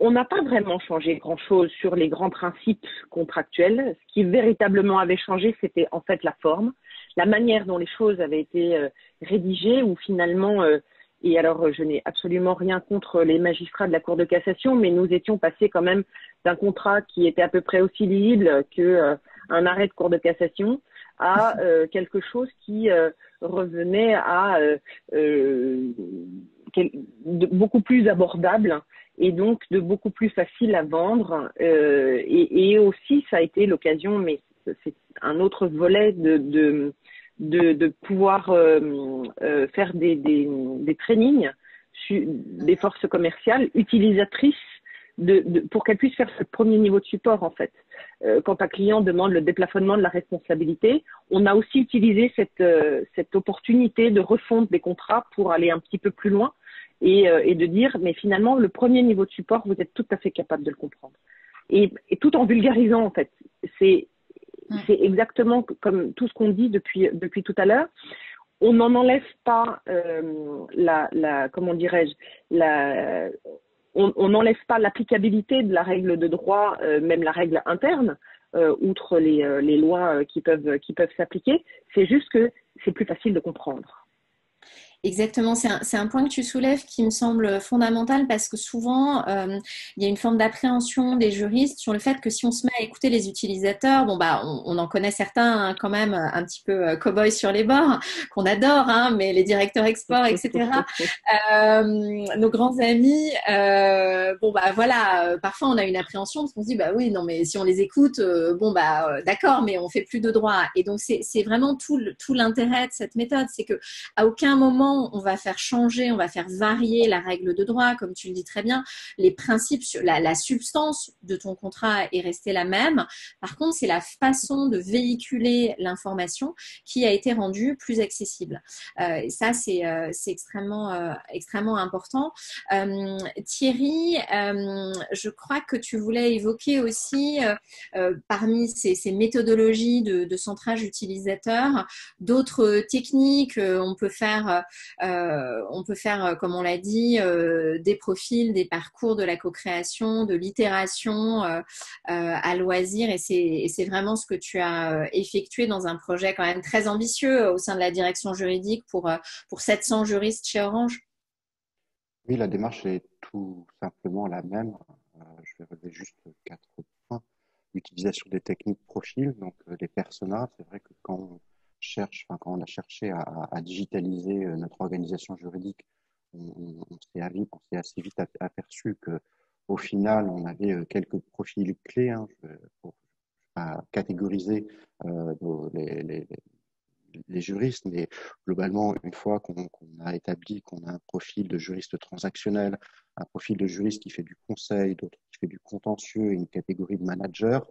B: on n'a pas vraiment changé grand chose sur les grands principes contractuels. Ce qui véritablement avait changé c'était en fait la forme la manière dont les choses avaient été euh, rédigées ou finalement euh, et alors, je n'ai absolument rien contre les magistrats de la Cour de cassation, mais nous étions passés quand même d'un contrat qui était à peu près aussi lisible que un arrêt de cour de cassation à euh, quelque chose qui euh, revenait à euh, beaucoup plus abordable et donc de beaucoup plus facile à vendre. Et, et, aussi, ça a été l'occasion, mais c'est un autre volet de, de, de, de pouvoir faire des, des, des trainings des forces commerciales utilisatrices de, pour qu'elle puisse faire ce premier niveau de support en fait. Euh, quand un client demande le déplafonnement de la responsabilité, on a aussi utilisé cette, euh, cette opportunité de refonte des contrats pour aller un petit peu plus loin et, euh, et, de dire mais finalement le premier niveau de support vous êtes tout à fait capable de le comprendre et, et tout en vulgarisant en fait. C'est c'est exactement comme tout ce qu'on dit depuis depuis tout à l'heure on n'en enlève pas euh, la, la, comment dirais-je, la, on n'enlève pas l'applicabilité de la règle de droit, euh, même la règle interne, euh, outre les, les lois qui peuvent, qui peuvent s'appliquer. C'est juste que c'est plus facile de comprendre.
A: Exactement, c'est un, point que tu soulèves qui me semble fondamental parce que souvent, euh, il y a une forme d'appréhension des juristes sur le fait que si on se met à écouter les utilisateurs, bon, bah, on, en connaît certains hein, quand même un petit peu euh, cow-boy sur les bords, qu'on adore, hein, mais les directeurs export, etc., euh, nos grands amis, euh, bon, bah voilà, parfois on a une appréhension parce qu'on se dit, bah oui, non, mais si on les écoute, euh, bon, bah d'accord, mais on fait plus de droit. Et donc, c'est vraiment tout, tout l'intérêt de cette méthode, c'est que à aucun moment, on va faire changer, on va faire varier la règle de droit, comme tu le dis très bien, les principes, la, substance de ton contrat est restée la même. Par contre, c'est la façon de véhiculer l'information qui a été rendue plus accessible. Euh, et ça, c'est euh, extrêmement, euh, extrêmement important. Thierry, je crois que tu voulais évoquer aussi, parmi ces, méthodologies de, de centrage utilisateur, d'autres techniques. on peut faire on peut faire, euh, comme on l'a dit, euh, des profils, des parcours de la co-création, de l'itération à loisir. Et c'est vraiment ce que tu as effectué dans un projet quand même très ambitieux au sein de la direction juridique pour, pour 700 juristes chez Orange.
E: Oui, la démarche est tout simplement la même. je vais relever juste quatre points. L'utilisation des techniques profils, donc des personas. C'est vrai que quand on quand on a cherché à, digitaliser euh, notre organisation juridique, on, s'est assez vite aperçu que au final, on avait euh, quelques profils clés hein, pour catégoriser euh, les, les, juristes, mais globalement, une fois qu'on a établi qu'on a un profil de juriste transactionnel, un profil de juriste qui fait du conseil, d'autres qui fait du contentieux, une catégorie de manager,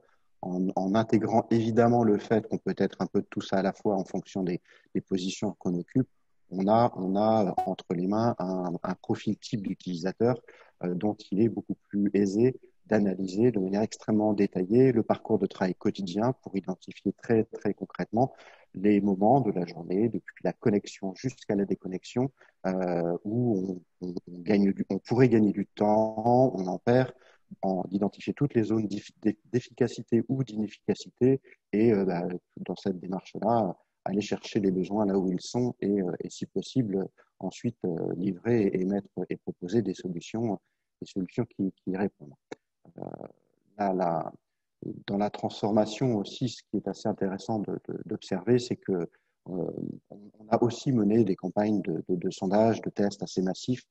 E: en, intégrant évidemment le fait qu'on peut être un peu de tout ça à la fois en fonction des, positions qu'on occupe, on a, a entre les mains un, profil type d'utilisateur euh, dont il est beaucoup plus aisé d'analyser de manière extrêmement détaillée le parcours de travail quotidien pour identifier très très concrètement les moments de la journée, depuis la connexion jusqu'à la déconnexion, euh, où on, gagne on pourrait gagner du temps, on en perd, d'identifier toutes les zones d'efficacité ou d'inefficacité et euh, bah, dans cette démarche-là, aller chercher les besoins là où ils sont et, euh, si possible ensuite euh, livrer et mettre et proposer des solutions, des solutions qui, y répondent. dans la transformation aussi, ce qui est assez intéressant d'observer, c'est que on a aussi mené des campagnes de, de, de sondage, de tests assez massifs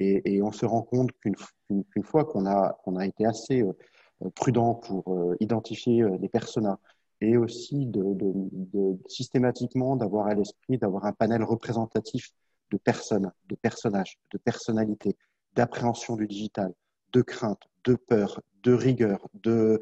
E: et, on se rend compte qu'une fois qu'on a, été assez euh, prudent pour identifier les personas et aussi systématiquement d'avoir à l'esprit d'avoir un panel représentatif de personnes, de personnages, de personnalités, d'appréhension du digital, de crainte, de peur, de rigueur, de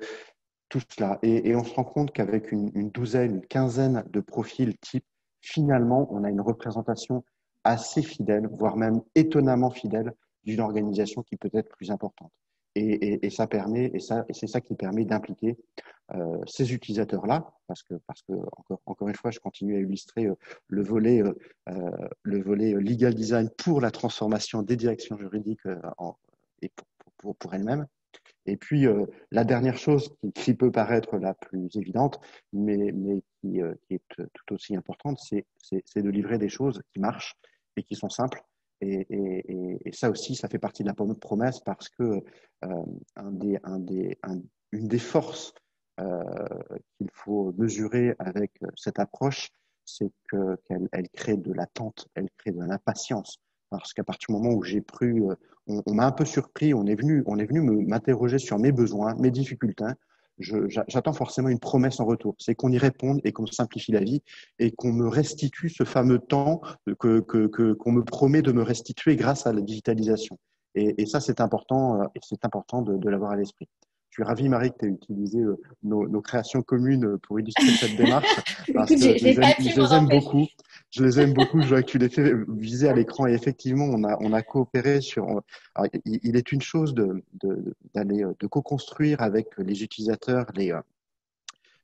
E: tout cela. Et, et on se rend compte qu'avec une, une, douzaine, une quinzaine de profils types, finalement, on a une représentation assez fidèle, voire même étonnamment fidèle d'une organisation qui peut être plus importante. Et, et, et ça permet, et, ça, et c'est ça qui permet d'impliquer euh, ces utilisateurs-là, parce que, parce que encore, encore une fois, je continue à illustrer euh, le volet, euh, euh le volet legal design pour la transformation des directions juridiques euh, en, et pour, pour, pour elles-mêmes. Et puis, euh, la dernière chose qui, qui, peut paraître la plus évidente, mais, mais qui, euh, qui est tout aussi importante, c'est, de livrer des choses qui marchent et qui sont simples. Et, ça aussi, ça fait partie de la promesse parce que euh, des, un des, un, une des forces euh, qu'il faut mesurer avec cette approche, c'est que, qu'elle elle crée de l'attente, elle crée de l'impatience. Parce qu'à partir du moment où j'ai pris, euh, on, on m'a un peu surpris, on est venu, on est venu m'interroger sur mes besoins, mes difficultés. J'attends forcément une promesse en retour. C'est qu'on y réponde et qu'on simplifie la vie et qu'on me restitue ce fameux temps qu'on me promet de me restituer grâce à la digitalisation. Et, ça, c'est important, euh, et c'est important de l'avoir à l'esprit suis ravi, Marie, que tu aies utilisé euh, nos, nos, créations communes pour illustrer cette démarche.
A: Parce Écoute, que je, les aime,
E: je les aime beaucoup. Je les aime beaucoup. Je vois que tu les fais viser à l'écran. Et effectivement, on a, on a coopéré sur. Alors, il, il, est une chose de, d'aller de, de co-construire avec les utilisateurs les,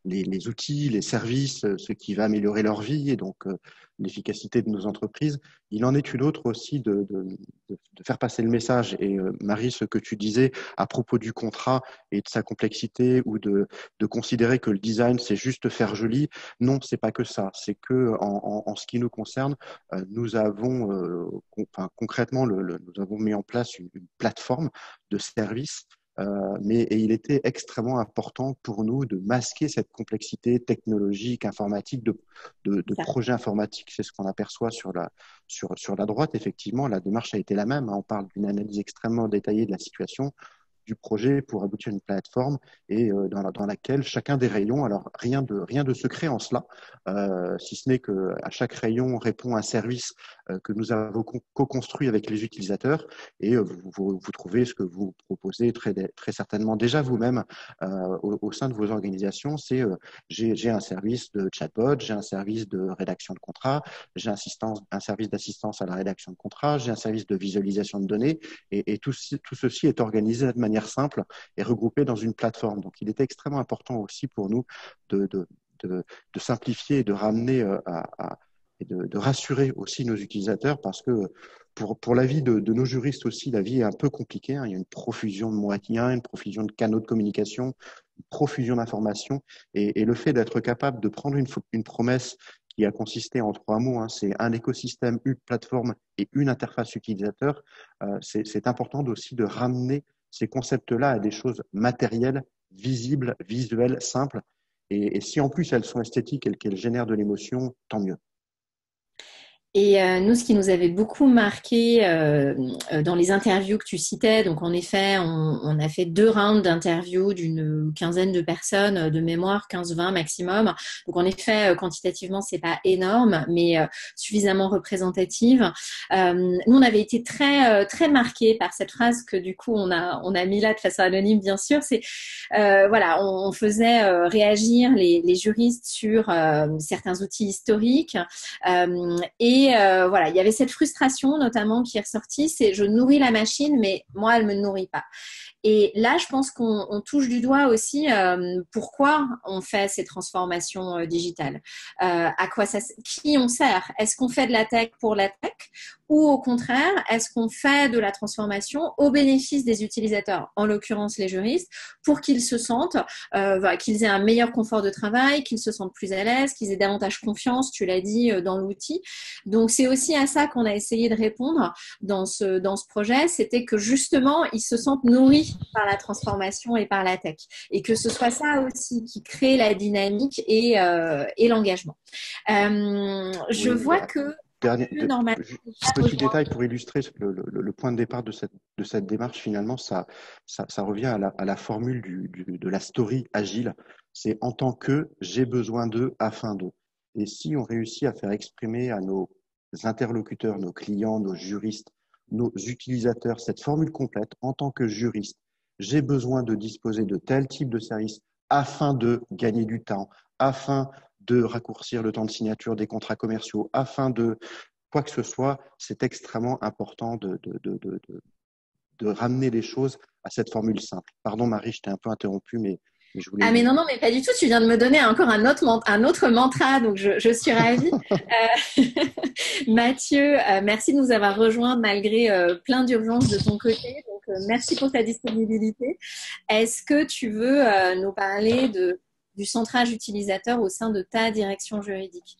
E: les, les, outils, les services, ce qui va améliorer leur vie et donc euh, l'efficacité de nos entreprises. Il en est une autre aussi de, de, de, faire passer le message. Et euh, Marie, ce que tu disais à propos du contrat et de sa complexité ou de, de considérer que le design c'est juste faire joli, non, c'est pas que ça. C'est que en, en, en, ce qui nous concerne, euh, nous avons enfin, concrètement le, le, nous avons mis en place une, une plateforme de services euh, mais et il était extrêmement important pour nous de masquer cette complexité technologique, informatique, de, de, de projets informatiques. C'est ce qu'on aperçoit sur la, sur, sur la droite. Effectivement, la démarche a été la même. Hein. On parle d'une analyse extrêmement détaillée de la situation du projet pour aboutir à une plateforme et euh, dans, la, dans, laquelle chacun des rayons, alors rien de, rien de secret en cela, euh, si ce n'est que à chaque rayon répond un service euh, que nous avons co-construit avec les utilisateurs et vous, vous, trouvez ce que vous proposez très, très certainement déjà vous-même au, sein de vos organisations, c'est j'ai un service de chatbot, j'ai un service de rédaction de contrat, j'ai un, un service d'assistance à la rédaction de contrat, j'ai un service de visualisation de données et, et tout, tout ceci est organisé de manière simple et regroupé dans une plateforme. Donc, il était extrêmement important aussi pour nous de, simplifier et de ramener euh, et de, rassurer aussi nos utilisateurs parce que pour, pour la vie de, nos juristes aussi, la vie est un peu compliquée. Hein. Il y a une profusion de moyens, une profusion de canaux de communication, une profusion d'informations. Et, le fait d'être capable de prendre une, une promesse qui a consisté en trois mots, hein, c'est un écosystème, une plateforme et une interface utilisateur, euh, c'est important aussi de ramener ces concepts-là à des choses matérielles, visibles, visuelles, simples. Et, si en plus elles sont esthétiques et qu'elles génèrent de l'émotion, tant mieux.
A: Et euh, nous, ce qui nous avait beaucoup marqué euh, euh, dans les interviews que tu citais, donc en effet, on, on a fait deux rounds d'interviews d'une quinzaine de personnes euh, de mémoire, 15-20 maximum. Donc en effet, euh, quantitativement, c'est pas énorme, mais euh, suffisamment représentative. nous, on avait été très très marqués par cette phrase que du coup on a on a mis là de façon anonyme, bien sûr. C'est voilà, on, on faisait réagir les, les, juristes sur certains outils historiques et et euh, voilà, il y avait cette frustration notamment qui est ressortie, c'est je nourris la machine, mais moi, elle me nourrit pas. Et là, je pense qu'on touche du doigt aussi euh, pourquoi on fait ces transformations euh, digitales. Euh, à quoi ça, qui on sert? Est-ce qu'on fait de la tech pour la tech ou au contraire, est-ce qu'on fait de la transformation au bénéfice des utilisateurs, en l'occurrence les juristes, pour qu'ils se sentent, qu'ils aient un meilleur confort de travail, qu'ils se sentent plus à l'aise, qu'ils aient davantage confiance, tu l'as dit, dans l'outil? Donc c'est aussi à ça qu'on a essayé de répondre dans ce, dans ce projet, c'était que justement, ils se sentent nourris par la transformation et par la tech. Et que ce soit ça aussi qui crée la dynamique et, euh, et l'engagement. Euh, je oui, vois que
E: dernier, petit détail pour illustrer le, point de départ de cette, de cette démarche, finalement, ça, ça, ça revient à la, à la formule du, du, de la story agile. C'est en tant que j'ai besoin d'eux afin d'eux. Et si on réussit à faire exprimer à nos interlocuteurs, nos clients, nos juristes, nos utilisateurs cette formule complète en tant que juriste, j'ai besoin de disposer de tel type de service afin de gagner du temps, afin de raccourcir le temps de signature des contrats commerciaux, afin de quoi que ce soit, c'est extrêmement important de, de, de, de, ramener les choses à cette formule simple. Pardon Marie, je t'ai un peu interrompu, mais
A: ah mais non, non, mais pas du tout. Tu viens de me donner encore un autre, un autre mantra, donc je, je suis ravie. euh, Mathieu, euh, merci de nous avoir rejoints malgré euh, plein d'urgences de ton côté. Euh, merci pour ta disponibilité. Est-ce que tu veux nous parler de, du centrage utilisateur au sein de ta direction juridique?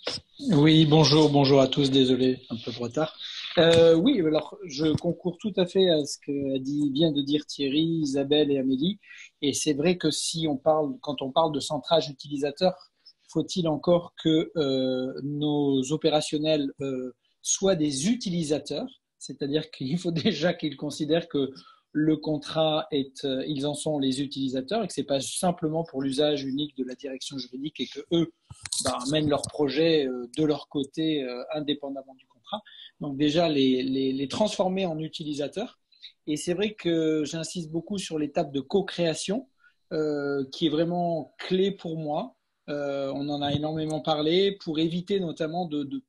F: Oui, bonjour, bonjour à tous. Désolé, un peu de retard. Euh, oui, alors je concours tout à fait à ce que dit, vient de dire Thierry, Isabelle et Amélie. Et c'est vrai que si on parle, quand on parle de centrage utilisateur, faut-il encore que euh, nos opérationnels euh, soient des utilisateurs, c'est-à-dire qu'il faut déjà qu'ils considèrent que le contrat est, euh, ils en sont les utilisateurs et que c'est pas simplement pour l'usage unique de la direction juridique et que eux bah, mènent leur projet euh, de leur côté euh, indépendamment du contrat. Donc déjà les, les, transformer en utilisateurs. Et c'est vrai que j'insiste beaucoup sur l'étape de co-création qui est vraiment clé pour moi. On en a énormément parlé pour éviter notamment de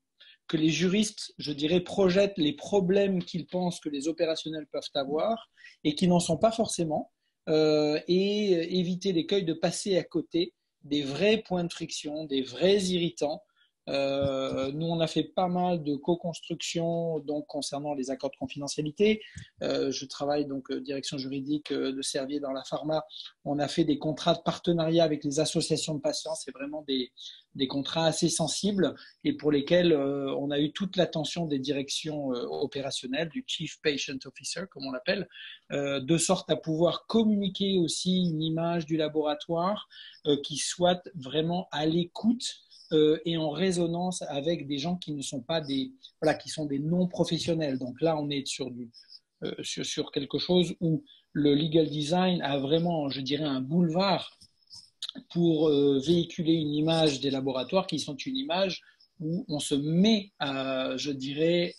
F: que les juristes, je dirais, projettent les problèmes qu'ils pensent que les opérationnels peuvent avoir et qui n'en sont pas forcément, euh, et éviter l'écueil de passer à côté des vrais points de friction, des vrais irritants euh, nous, on a fait pas mal de co-construction donc concernant les accords de confidentialité. Euh, je travaille donc euh, direction juridique de Servier dans la pharma. On a fait des contrats de partenariat avec les associations de patients. C'est vraiment des, contrats assez sensibles et pour lesquels on a eu toute l'attention des directions opérationnelles, du Chief Patient Officer, comme on l'appelle, de sorte à pouvoir communiquer aussi une image du laboratoire qui soit vraiment à l'écoute euh, et en résonance avec des gens qui ne sont pas des, voilà, qui sont des non professionnels. Donc là, on est sur du, euh, sur, quelque chose où le legal design a vraiment, je dirais, un boulevard pour euh, véhiculer une image des laboratoires qui sont une image où on se met, je dirais,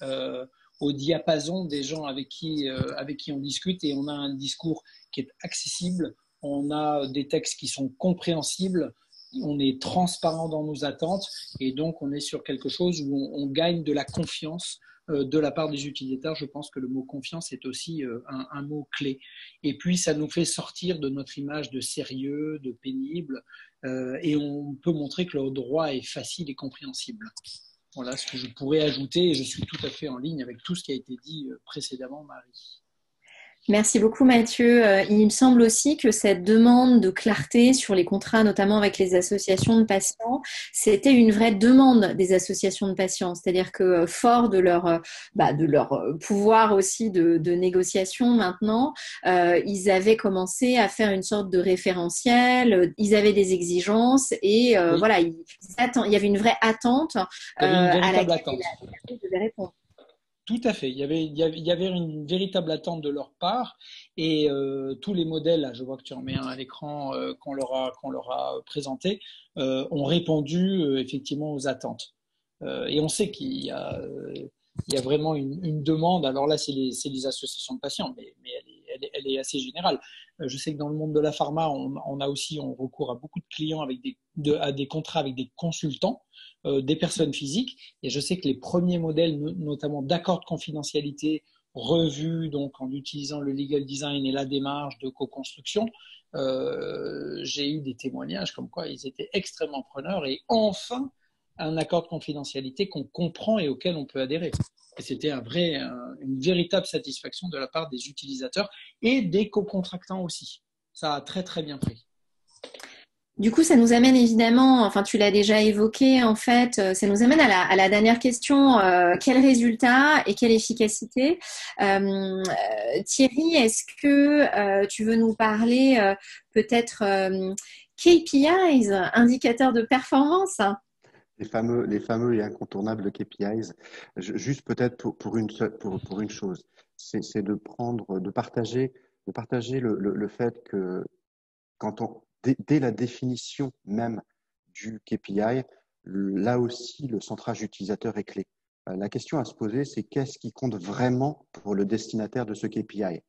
F: au diapason des gens avec qui, avec qui on discute et on a un discours qui est accessible, on a des textes qui sont compréhensibles, on est transparent dans nos attentes et donc on est sur quelque chose où on, gagne de la confiance euh, de la part des utilisateurs. Je pense que le mot confiance est aussi euh, un, mot clé. Et puis ça nous fait sortir de notre image de sérieux, de pénible, euh, et on peut montrer que le droit est facile et compréhensible. Voilà ce que je pourrais ajouter et je suis tout à fait en ligne avec tout ce qui a été dit précédemment, Marie.
A: Merci beaucoup Mathieu. Euh, il me semble aussi que cette demande de clarté sur les contrats, notamment avec les associations de patients, c'était une vraie demande des associations de patients. C'est-à-dire que euh, fort de leur, euh, bah, de leur pouvoir aussi de, de négociation maintenant, euh, ils avaient commencé à faire une sorte de référentiel, ils avaient des exigences et euh, oui. voilà, ils, il y avait une vraie attente
F: euh, à laquelle ils devaient répondre. Tout à fait. Il y avait, une véritable attente de leur part et euh, tous les modèles, là, je vois que tu en mets un à l'écran euh, qu'on leur a présenté, euh, ont répondu effectivement aux attentes. Et on sait qu'il y a vraiment une, demande. Alors là, c'est les, associations de patients, mais, elle, est, assez générale. Je sais que dans le monde de la pharma, on, a aussi on recourt à beaucoup de clients avec à des contrats avec des consultants des personnes physiques. Et je sais que les premiers modèles, notamment d'accords de confidentialité, revus donc en utilisant le legal design et la démarche de co-construction, euh, j'ai eu des témoignages comme quoi ils étaient extrêmement preneurs et enfin un accord de confidentialité qu'on comprend et auquel on peut adhérer. Et c'était un vrai, un, une véritable satisfaction de la part des utilisateurs et des co-contractants aussi. Ça a très très bien pris.
A: Du coup, ça nous amène évidemment, enfin tu l'as déjà évoqué en fait, euh, ça nous amène à la, dernière question, euh, quel résultat et quelle efficacité? Euh, Thierry, est-ce que tu veux nous parler peut-être KPIs, indicateurs de performance?
E: Les fameux, les fameux et incontournables KPIs. juste peut-être pour, une, pour, une chose, c'est de prendre, de partager, de partager le, le fait que quand on, dès, dès, la définition même du KPI, là aussi, le centrage utilisateur est clé. Euh, la question à se poser, c'est qu'est-ce qui compte vraiment pour le destinataire de ce KPI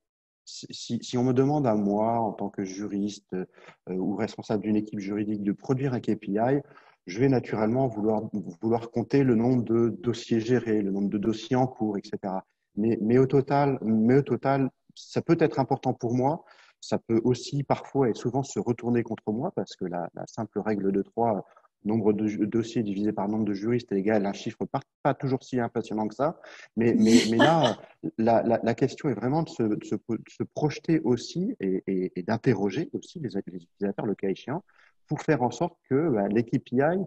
E: si, si, on me demande à moi, en tant que juriste euh, ou responsable d'une équipe juridique, de produire un KPI, je vais naturellement vouloir, vouloir compter le nombre de dossiers gérés, le nombre de dossiers en cours, etc. Mais, mais, au, total, mais au total, ça peut être important pour moi. Ça peut aussi parfois et souvent se retourner contre moi parce que la, la simple règle de trois nombre de dossiers divisé par nombre de juristes est égal à un chiffre pas, pas toujours si impressionnant que ça. Mais, mais, mais là, la, la, la, question est vraiment de se, de se, de se projeter aussi et, et, et d'interroger aussi les, les, utilisateurs, le cas échéant, pour faire en sorte que bah, l'équipe AI,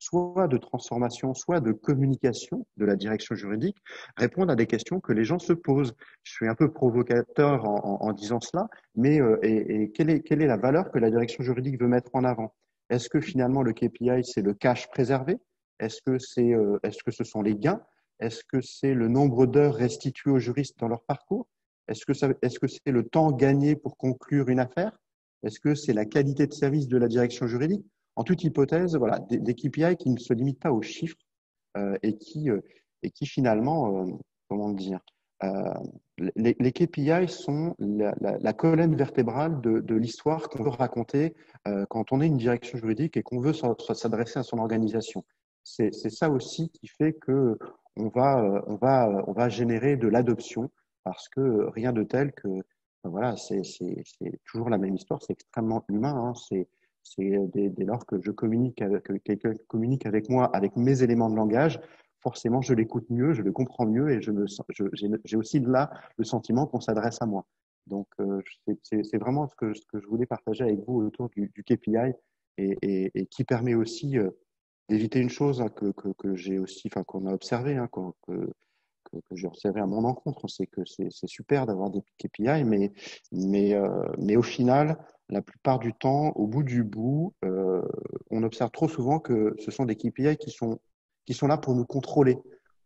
E: soit de transformation, soit de communication de la direction juridique, répondent à des questions que les gens se posent. Je suis un peu provocateur en, disant cela, mais euh, quelle est la valeur que la direction juridique veut mettre en avant? Est-ce que finalement le KPI, c'est le cash préservé? Est-ce que, c'est, euh, est-ce que ce sont les gains? Est-ce que c'est le nombre d'heures restituées aux juristes dans leur parcours? Est-ce que, ça, est-ce que c'est le temps gagné pour conclure une affaire? Est-ce que c'est la qualité de service de la direction juridique? En toute hypothèse, voilà, des, KPI qui ne se limitent pas aux chiffres euh, et, qui, euh, et qui finalement, euh, comment dire, euh, les, KPI sont la, colonne vertébrale de, l'histoire qu'on veut raconter quand on est une direction juridique et qu'on veut s'adresser à son organisation. C'est ça aussi qui fait que on va, on va, on va générer de l'adoption parce que rien de tel que voilà, c'est toujours la même histoire, c'est extrêmement humain. Hein, dès, dès, lors que je communique avec que quelqu'un communique avec moi avec mes éléments de langage, forcément, je l'écoute mieux, je le comprends mieux et je me, j'ai aussi là le sentiment qu'on s'adresse à moi. Donc, euh, c'est vraiment ce que, ce que je voulais partager avec vous autour du, du KPI et, et, et, qui permet aussi euh, d'éviter une chose hein, que, que, que j'ai aussi, enfin, qu'on a observé, hein, que, que j'ai observé à mon encontre, c'est que c'est super d'avoir des KPI, mais, mais, euh, mais au final, la plupart du temps, au bout du bout, euh, on observe trop souvent que ce sont des KPI qui sont qui sont là pour nous contrôler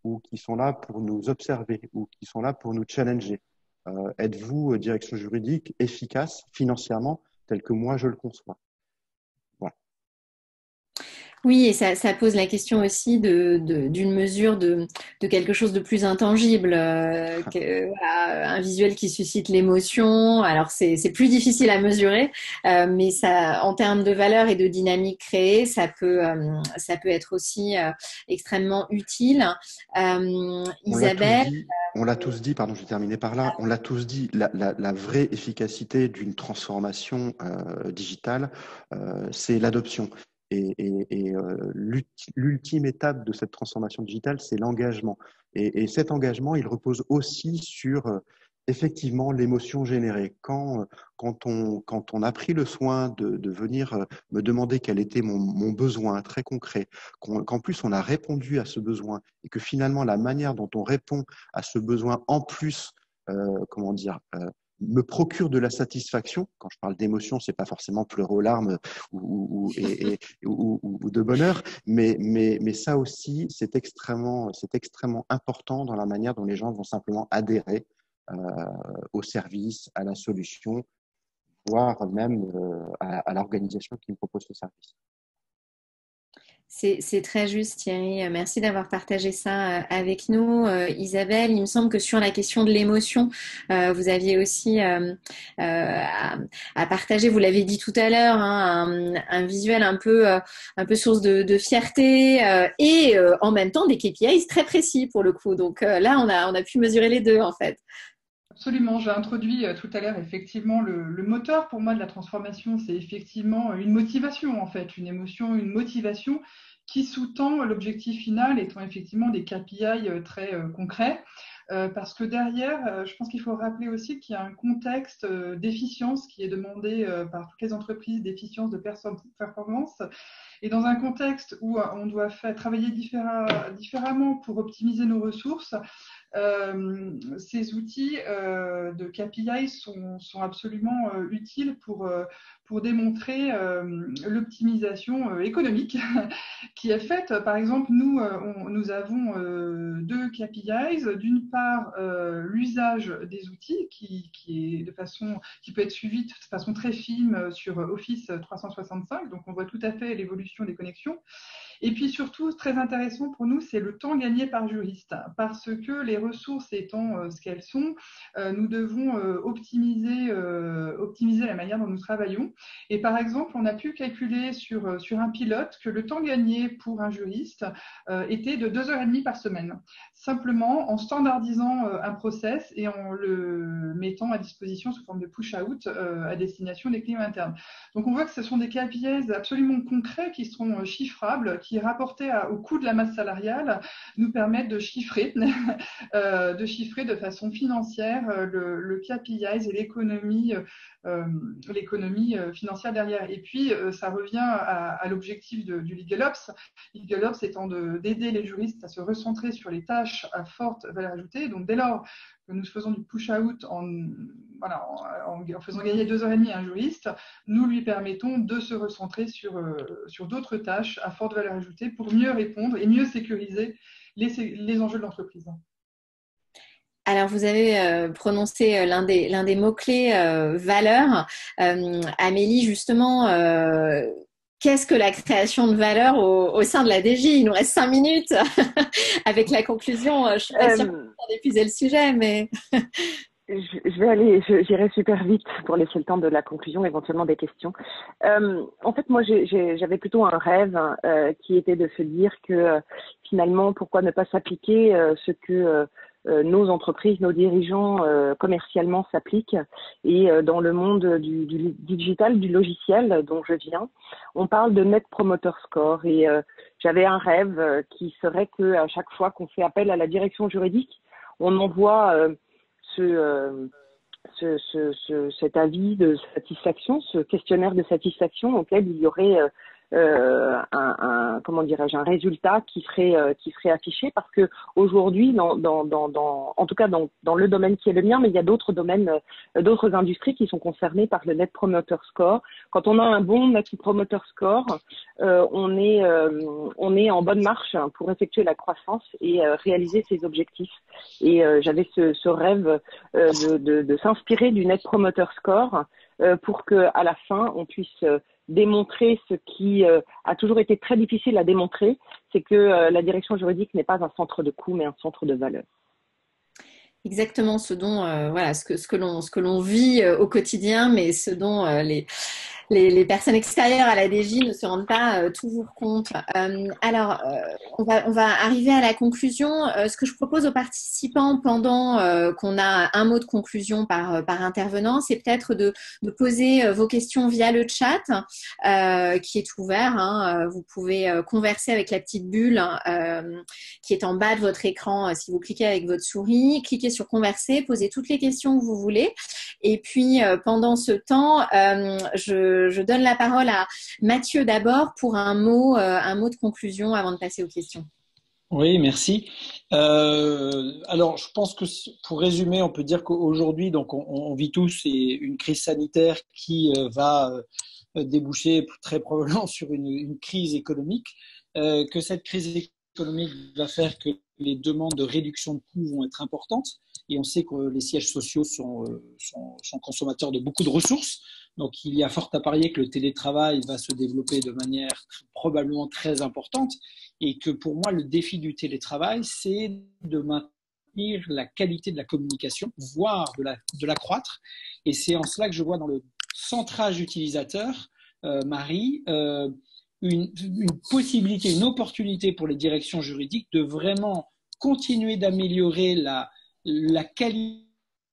E: ou qui sont là pour nous observer ou qui sont là pour nous challenger. Euh, Êtes-vous, euh, direction juridique, efficace financièrement tel que moi je le conçois?
A: Oui, et ça, ça, pose la question aussi d'une de, de, mesure de, de, quelque chose de plus intangible, euh, que, voilà, un visuel qui suscite l'émotion. Alors c'est plus difficile à mesurer, euh, mais ça, en termes de valeur et de dynamique créée, ça peut, euh, ça peut être aussi euh, extrêmement utile.
E: Euh, Isabelle. On l'a tous dit, pardon, je vais terminer par là. On l'a tous dit, la, la, la, vraie efficacité d'une transformation digitale, c'est l'adoption. Et, et, et euh, l'ultime étape de cette transformation digitale, c'est l'engagement. Et, et, cet engagement, il repose aussi sur euh, effectivement l'émotion générée. Quand, euh, quand, on, quand on a pris le soin de, de venir me demander quel était mon, mon besoin très concret, qu'en plus on a répondu à ce besoin et que finalement la manière dont on répond à ce besoin en plus, euh, comment dire, euh, me procure de la satisfaction. Quand je parle d'émotion, c'est pas forcément pleurer aux larmes ou, ou, et, et, ou, ou, de bonheur, mais, mais, mais ça aussi, c'est extrêmement, c'est extrêmement important dans la manière dont les gens vont simplement adhérer euh, au service, à la solution, voire même euh, à, à l'organisation qui me propose ce service.
A: C'est très juste, Thierry. Merci d'avoir partagé ça euh, avec nous. Euh, Isabelle, il me semble que sur la question de l'émotion, euh, vous aviez aussi euh, à, partager, vous l'avez dit tout à l'heure, hein, un, visuel un peu, source de, fierté et en même temps des KPIs très précis pour le coup. Donc là, on a pu mesurer les deux en fait.
D: Absolument, j'ai introduit tout à l'heure effectivement le, moteur pour moi de la transformation, c'est effectivement une motivation en fait, une émotion, une motivation qui sous-tend l'objectif final étant effectivement des KPI très euh, concrets. Euh, parce que derrière, euh, je pense qu'il faut rappeler aussi qu'il y a un contexte d'efficience qui est demandé par toutes les entreprises, d'efficience de performance. Et dans un contexte où on doit faire, travailler différemment pour optimiser nos ressources, ces outils de KPI sont, absolument utiles pour, démontrer l'optimisation économique qui est faite. Par exemple, nous, avons deux KPIs. D'une part, l'usage des outils qui peut être suivi de façon très fine sur Office 365. Donc, on voit tout à fait l'évolution des connexions. Et puis surtout, très intéressant pour nous, c'est le temps gagné par juriste, parce que les ressources étant euh, ce qu'elles sont, euh, nous devons euh, optimiser, la manière dont nous travaillons. Et par exemple, on a pu calculer sur, sur un pilote que le temps gagné pour un juriste était de 2h30 par semaine, simplement en standardisant un process et en le mettant à disposition sous forme de push-out à destination des clients internes. Donc on voit que ce sont des KPIs absolument concrets qui seront chiffrables, qui, rapportés au coût de la masse salariale, nous permettent de chiffrer, euh, de chiffrer de façon financière euh, le, le KPIs et l'économie euh, l'économie financière derrière. Et puis, ça revient à, l'objectif du LegalOps. LegalOps étant d'aider les juristes à se recentrer sur les tâches à forte valeur ajoutée. Donc, dès lors que nous faisons du push-out en, voilà, en, faisant gagner deux heures et demie à un juriste, nous lui permettons de se recentrer sur, euh, sur d'autres tâches à forte valeur ajoutée pour mieux répondre et mieux sécuriser les, les enjeux de l'entreprise.
A: Alors, vous avez euh, prononcé euh, l'un des, l'un des mots-clés valeur. Amélie, justement, qu'est-ce que la création de valeur au, sein de la DJ Il nous reste cinq minutes avec la conclusion. Je suis pas sûre d'épuiser le sujet, mais.
B: je vais aller, j'irai super vite pour laisser le temps de la conclusion, éventuellement des questions. Euh, en fait, moi, j'avais plutôt un rêve euh, qui était de se dire que finalement, pourquoi ne pas s'appliquer ce que euh, nos entreprises, nos dirigeants euh, commercialement s'appliquent. Et euh, dans le monde du, du, digital, du logiciel dont je viens, on parle de Net Promoter Score. Et j'avais un rêve qui serait que à chaque fois qu'on fait appel à la direction juridique, on envoie ce, ce, ce, cet avis de satisfaction, ce questionnaire de satisfaction auquel il y aurait euh, un, un, comment dirais-je un résultat qui serait euh, qui serait affiché parce que aujourd'hui dans, dans, dans, dans, en tout cas dans, dans le domaine qui est le mien mais il y a d'autres domaines euh, d'autres industries qui sont concernées par le net promoter score. Quand on a un bon net promoter score euh, on est on est en bonne marche pour effectuer la croissance et réaliser ses objectifs. Et j'avais ce, ce rêve de, de, de s'inspirer du net promoter score pour que à la fin on puisse démontrer ce qui euh, a toujours été très difficile à démontrer, c'est que euh, la direction juridique n'est pas un centre de coût, mais un centre de valeur.
A: Exactement ce dont euh, voilà ce que l'on vit au quotidien, mais ce dont les les, personnes extérieures à la DJ ne se rendent pas euh, toujours compte. Euh, alors, euh, on, va, arriver à la conclusion. ce que je propose aux participants pendant qu'on a un mot de conclusion par, intervenant, c'est peut-être de, poser vos questions via le chat qui est ouvert. Hein. Vous pouvez converser avec la petite bulle qui est en bas de votre écran si vous cliquez avec votre souris. Cliquez sur converser, posez toutes les questions que vous voulez. Et puis, pendant ce temps, je je, donne la parole à Mathieu d'abord pour un mot, euh, un mot de conclusion avant de passer aux questions.
F: Oui, merci. Euh, alors, je pense que pour résumer, on peut dire qu'aujourd'hui, donc, on, vit tous une crise sanitaire qui euh, va déboucher très probablement sur une, crise économique. que cette crise économique va faire que les demandes de réduction de coûts vont être importantes. Et on sait que les sièges sociaux sont, sont consommateurs de beaucoup de ressources. Donc il y a fort à parier que le télétravail va se développer de manière probablement très importante et que pour moi, le défi du télétravail, c'est de maintenir la qualité de la communication, voire de l'accroître. La, et c'est en cela que je vois dans le centrage utilisateur, euh, Marie, euh, une, une possibilité, une opportunité pour les directions juridiques de vraiment continuer d'améliorer la, la qualité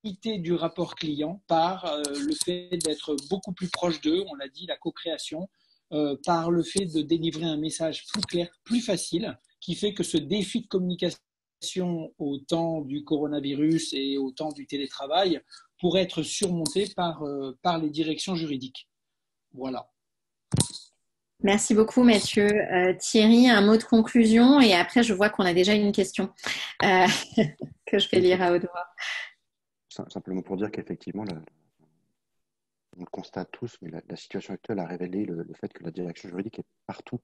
F: du rapport client par euh, le fait d'être beaucoup plus proche d'eux, on l'a dit, la co-création, euh, par le fait de délivrer un message plus clair, plus facile, qui fait que ce défi de communication au temps du coronavirus et au temps du télétravail pourrait être surmonté par, euh, par les directions juridiques. Voilà.
A: Merci beaucoup Mathieu. Thierry, un mot de conclusion et après je vois qu'on a déjà une question que je vais lire à haute.
E: Simplement pour dire qu'effectivement, on le constate tous, mais la, situation actuelle a révélé le, fait que la direction juridique est partout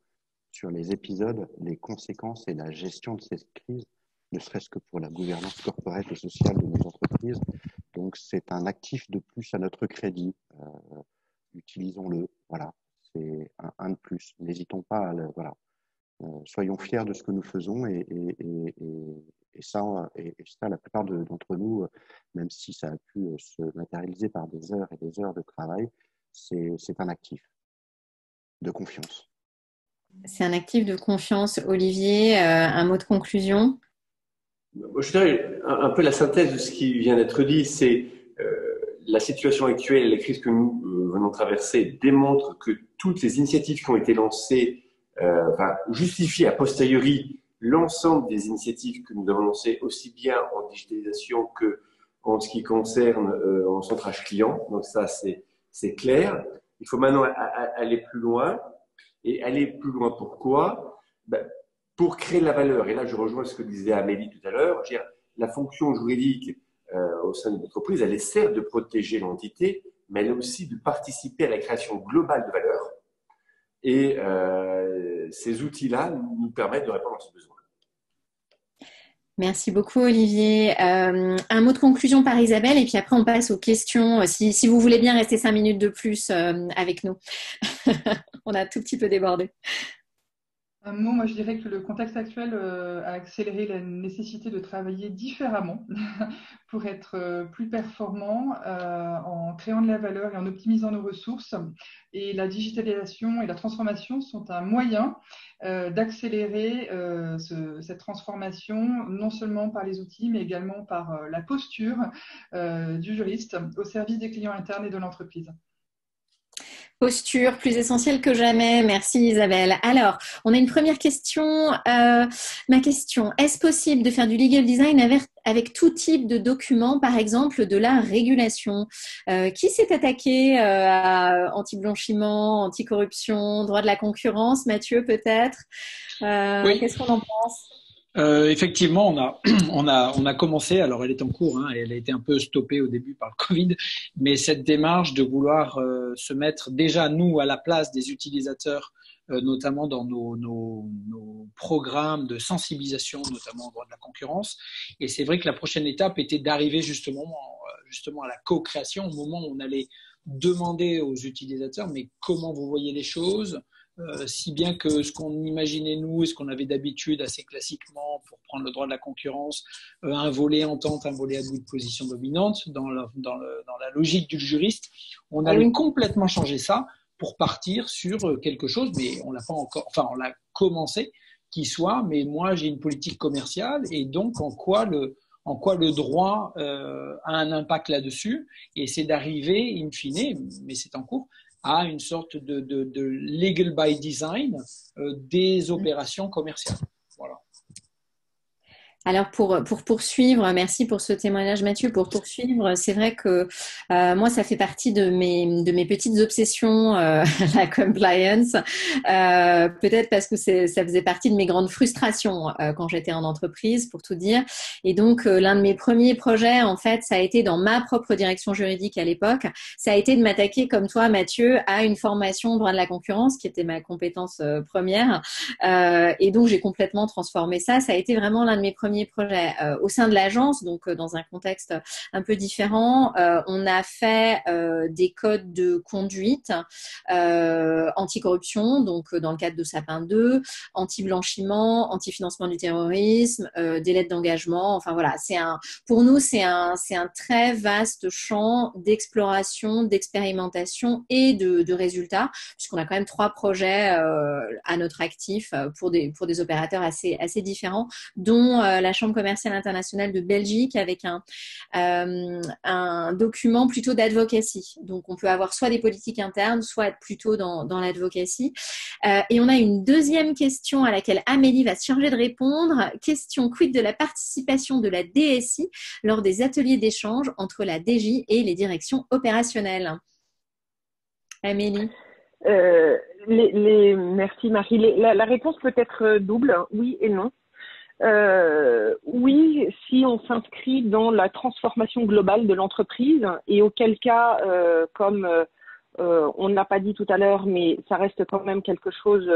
E: sur les épisodes, les conséquences et la gestion de ces crises, ne serait-ce que pour la gouvernance corporelle et sociale de nos entreprises. Donc c'est un actif de plus à notre crédit. Euh, utilisons-le. Voilà, c'est un, de plus. N'hésitons pas à le, voilà. Euh, soyons fiers de ce que nous faisons et, ça, et, ça, la plupart d'entre nous, même si ça a pu se matérialiser par des heures et des heures de travail, c'est un actif de confiance.
A: C'est un actif de confiance. Olivier, euh, un mot de conclusion?
C: Je dirais un, peu la synthèse de ce qui vient d'être dit, c'est euh, la situation actuelle, la crise que nous euh, venons de traverser démontre que toutes les initiatives qui ont été lancées euh, justifient a posteriori l'ensemble des initiatives que nous avons lancées, aussi bien en digitalisation que en ce qui concerne euh, en centrage client. Donc ça, c'est clair. Il faut maintenant aller plus loin. Et aller plus loin, pourquoi? Ben, Pour créer la valeur. Et là, je rejoins ce que disait Amélie tout à l'heure. La fonction juridique euh, au sein de l'entreprise, elle est certes de protéger l'entité, mais elle est aussi de participer à la création globale de valeur. Et euh, ces outils-là nous permettent de répondre à ce besoin.
A: Merci beaucoup Olivier. Euh, un mot de conclusion par Isabelle et puis après on passe aux questions. Si, si vous voulez bien rester cinq minutes de plus avec nous. on a tout petit peu débordé.
D: Un mot, moi je dirais que le contexte actuel euh, a accéléré la nécessité de travailler différemment pour être euh, plus performant euh, en créant de la valeur et en optimisant nos ressources. Et la digitalisation et la transformation sont un moyen d'accélérer cette transformation, non seulement par les outils, mais également par la posture du juriste au service des clients internes et de l'entreprise
A: posture plus essentielle que jamais. Merci Isabelle. Alors, on a une première question. Euh, ma question, est-ce possible de faire du legal design avec, tout type de documents, par exemple de la régulation? Euh, Qui s'est attaqué euh, à anti-blanchiment, anti-corruption, droit de la concurrence Mathieu, peut-être? Qu'est-ce qu'on en pense?
F: Euh, effectivement, on a, on, a, on a commencé, alors elle est en cours, hein, elle a été un peu stoppée au début par le Covid, mais cette démarche de vouloir euh, se mettre déjà, nous, à la place des utilisateurs, euh, notamment dans nos, nos, programmes de sensibilisation, notamment au droit de la concurrence. Et c'est vrai que la prochaine étape était d'arriver justement, justement à la co-création, au moment où on allait demander aux utilisateurs, mais comment vous voyez les choses? Euh, si bien que ce qu'on imaginait nous et ce qu'on avait d'habitude assez classiquement pour prendre le droit de la concurrence, euh, un volet entente, un volet abus de position dominante dans, dans, dans, la logique du juriste, on a ah complètement changé ça pour partir sur euh, quelque chose, mais on l'a pas encore, enfin on l'a commencé, qui soit, mais moi j'ai une politique commerciale et donc en quoi le, en quoi le droit a un impact là-dessus, et c'est d'arriver, in fine, mais c'est en cours, à une sorte de, legal by design euh, des opérations commerciales.
A: Alors pour, pour poursuivre, merci pour ce témoignage Mathieu, pour poursuivre, c'est vrai que euh, moi ça fait partie de mes, de mes petites obsessions, euh, la compliance, euh, peut-être parce que ça faisait partie de mes grandes frustrations euh, quand j'étais en entreprise, pour tout dire. Et donc l'un de mes premiers projets, en fait, ça a été dans ma propre direction juridique à l'époque, ça a été de m'attaquer comme toi Mathieu à une formation droit de la concurrence qui était ma compétence première. et donc j'ai complètement transformé ça, ça a été vraiment l'un de mes premiers projet euh, au sein de l'agence, donc euh, dans un contexte un peu différent. Euh, on a fait des codes de conduite anti-corruption, donc dans le cadre de Sapin 2, anti-blanchiment, anti-financement du terrorisme, des lettres d'engagement. Enfin voilà, c'est un, pour nous, c'est un, c'est un très vaste champ d'exploration, d'expérimentation et de, de résultats, puisqu'on a quand même trois projets à notre actif pour des, pour des opérateurs assez, assez différents, dont la Chambre commerciale internationale de Belgique avec un, euh, un document plutôt d'advocacy. Donc, on peut avoir soit des politiques internes, soit plutôt dans, dans l'advocacy. Euh, et on a une deuxième question à laquelle Amélie va se charger de répondre. Question quid de la participation de la DSI lors des ateliers d'échange entre la DJ et les directions opérationnelles? Amélie
B: merci Marie. la, réponse peut être double, hein. oui et non. Euh, oui, si on s'inscrit dans la transformation globale de l'entreprise et auquel cas, euh, comme euh, on ne l'a pas dit tout à l'heure, mais ça reste quand même quelque chose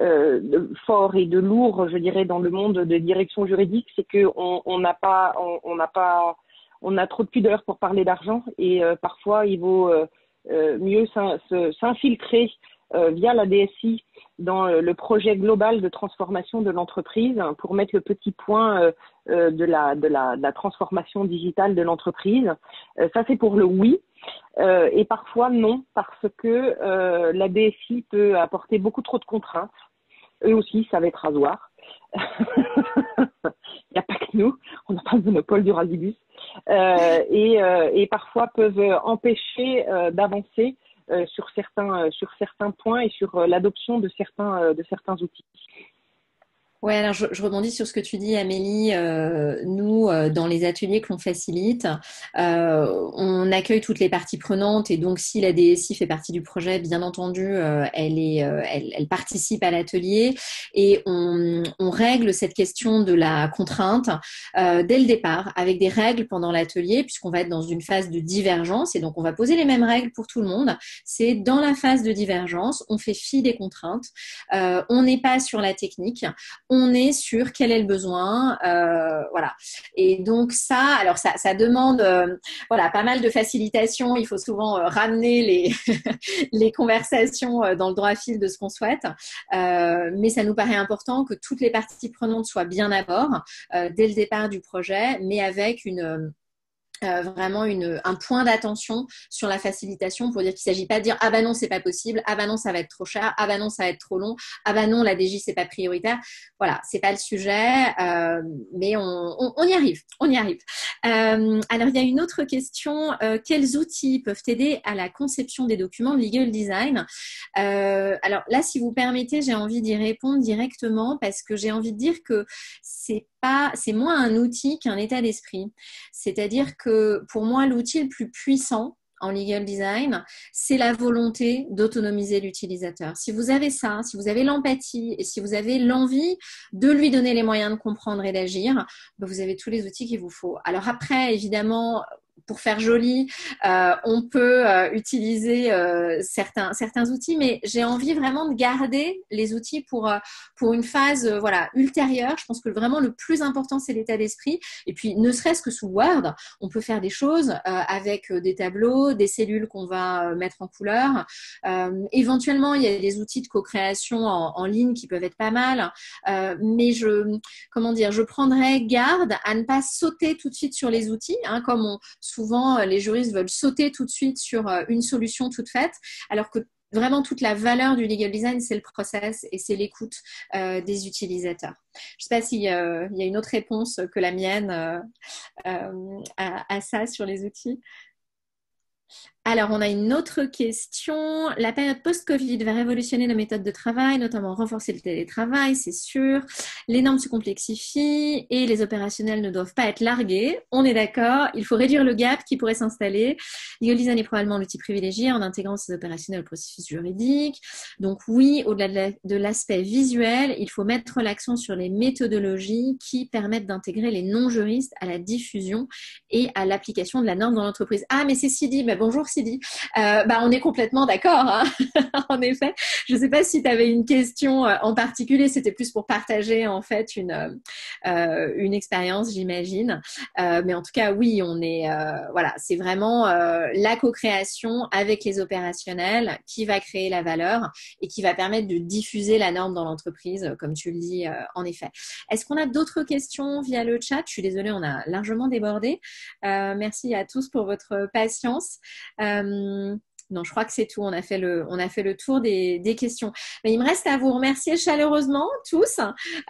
B: euh, de fort et de lourd, je dirais, dans le monde de direction juridique, c'est qu'on on n'a pas, on n'a pas, on a trop de pudeur pour parler d'argent et euh, parfois il vaut mieux s'infiltrer euh, via la DSI dans euh, le projet global de transformation de l'entreprise pour mettre le petit point euh, de, la, de, la, de, la, transformation digitale de l'entreprise. ça, c'est pour le oui. et parfois non, parce que la DSI peut apporter beaucoup trop de contraintes. Eux aussi savent être rasoirs. Il n'y a pas que nous, on n'a pas le monopole du radibus. et, et, parfois peuvent empêcher d'avancer euh, sur certains euh, sur certains points et sur euh, l'adoption de certains de certains outils.
A: Ouais, alors je, je, rebondis sur ce que tu dis, Amélie. Euh, nous, euh, dans les ateliers que l'on facilite, euh, on accueille toutes les parties prenantes. Et donc si la DSI fait partie du projet, bien entendu, euh, elle, est, euh, elle, elle, participe à l'atelier. Et on, on, règle cette question de la contrainte dès le départ avec des règles pendant l'atelier puisqu'on va être dans une phase de divergence. Et donc on va poser les mêmes règles pour tout le monde. C'est dans la phase de divergence, on fait fi des contraintes, on n'est pas sur la technique on est sur quel est le besoin, euh, voilà. Et donc ça, alors ça, ça demande, euh, voilà, pas mal de facilitation. Il faut souvent euh, ramener les les conversations dans le droit fil de ce qu'on souhaite, mais ça nous paraît important que toutes les parties prenantes soient bien à bord dès le départ du projet, mais avec une euh, vraiment une, un point d'attention sur la facilitation pour dire qu'il ne s'agit pas de dire ah bah non c'est pas possible ah bah non ça va être trop cher ah bah non ça va être trop long ah bah non la DJ c'est pas prioritaire. Voilà c'est pas le sujet euh, mais on, on, on, y arrive on y arrive. Euh, alors il y a une autre question euh, quels outils peuvent aider à la conception des documents legal design? Euh, alors là si vous permettez j'ai envie d'y répondre directement parce que j'ai envie de dire que c'est pas c'est moins un outil qu'un état d'esprit c'est-à-dire que pour moi, l'outil le plus puissant en legal design, c'est la volonté d'autonomiser l'utilisateur. Si vous avez ça, si vous avez l'empathie et si vous avez l'envie de lui donner les moyens de comprendre et d'agir, ben, vous avez tous les outils qu'il vous faut. Alors après, évidemment, pour faire joli, euh, on peut euh, utiliser euh, certains, certains outils, mais j'ai envie vraiment de garder les outils pour, pour une phase voilà, ultérieure. Je pense que vraiment le plus important, c'est l'état d'esprit. Et puis, ne serait-ce que sous Word, on peut faire des choses avec des tableaux, des cellules qu'on va mettre en couleur. éventuellement, il y a des outils de co-création en, ligne qui peuvent être pas mal. mais je, comment dire, je prendrais garde à ne pas sauter tout de suite sur les outils, hein, comme on souvent, euh, les juristes veulent sauter tout de suite sur euh, une solution toute faite, alors que vraiment toute la valeur du legal design, c'est le process et c'est l'écoute euh, des utilisateurs. Je ne sais pas s'il y a une autre réponse que la mienne à, ça sur les outils. Alors, on a une autre question. La période post-Covid va révolutionner nos méthodes de travail, notamment renforcer le télétravail, c'est sûr. Les normes se complexifient et les opérationnels ne doivent pas être largués. On est d'accord. Il faut réduire le gap qui pourrait s'installer. Legal est probablement l'outil privilégié en intégrant ces opérationnels au processus juridique. Donc oui, au-delà de l'aspect visuel, il faut mettre l'accent sur les méthodologies qui permettent d'intégrer les non-juristes à la diffusion et à l'application de la norme dans l'entreprise. Ah, mais c'est Sidi. Mais bonjour Euh, bah, on est complètement d'accord, hein en effet. Je ne sais pas si tu avais une question euh, en particulier, c'était plus pour partager en fait une, euh, expérience, j'imagine. Mais en tout cas, oui, on est, voilà, c'est vraiment la co-création avec les opérationnels qui va créer la valeur et qui va permettre de diffuser la norme dans l'entreprise, comme tu le dis, en effet. Est-ce qu'on a d'autres questions via le chat? Je suis désolée, on a largement débordé. merci à tous pour votre patience. Euh, non, je crois que c'est tout. On a fait le, tour des, questions. Mais il me reste à vous remercier chaleureusement tous.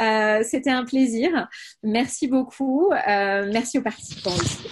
A: Euh, c'était un plaisir. Merci beaucoup. Euh, merci aux participants aussi.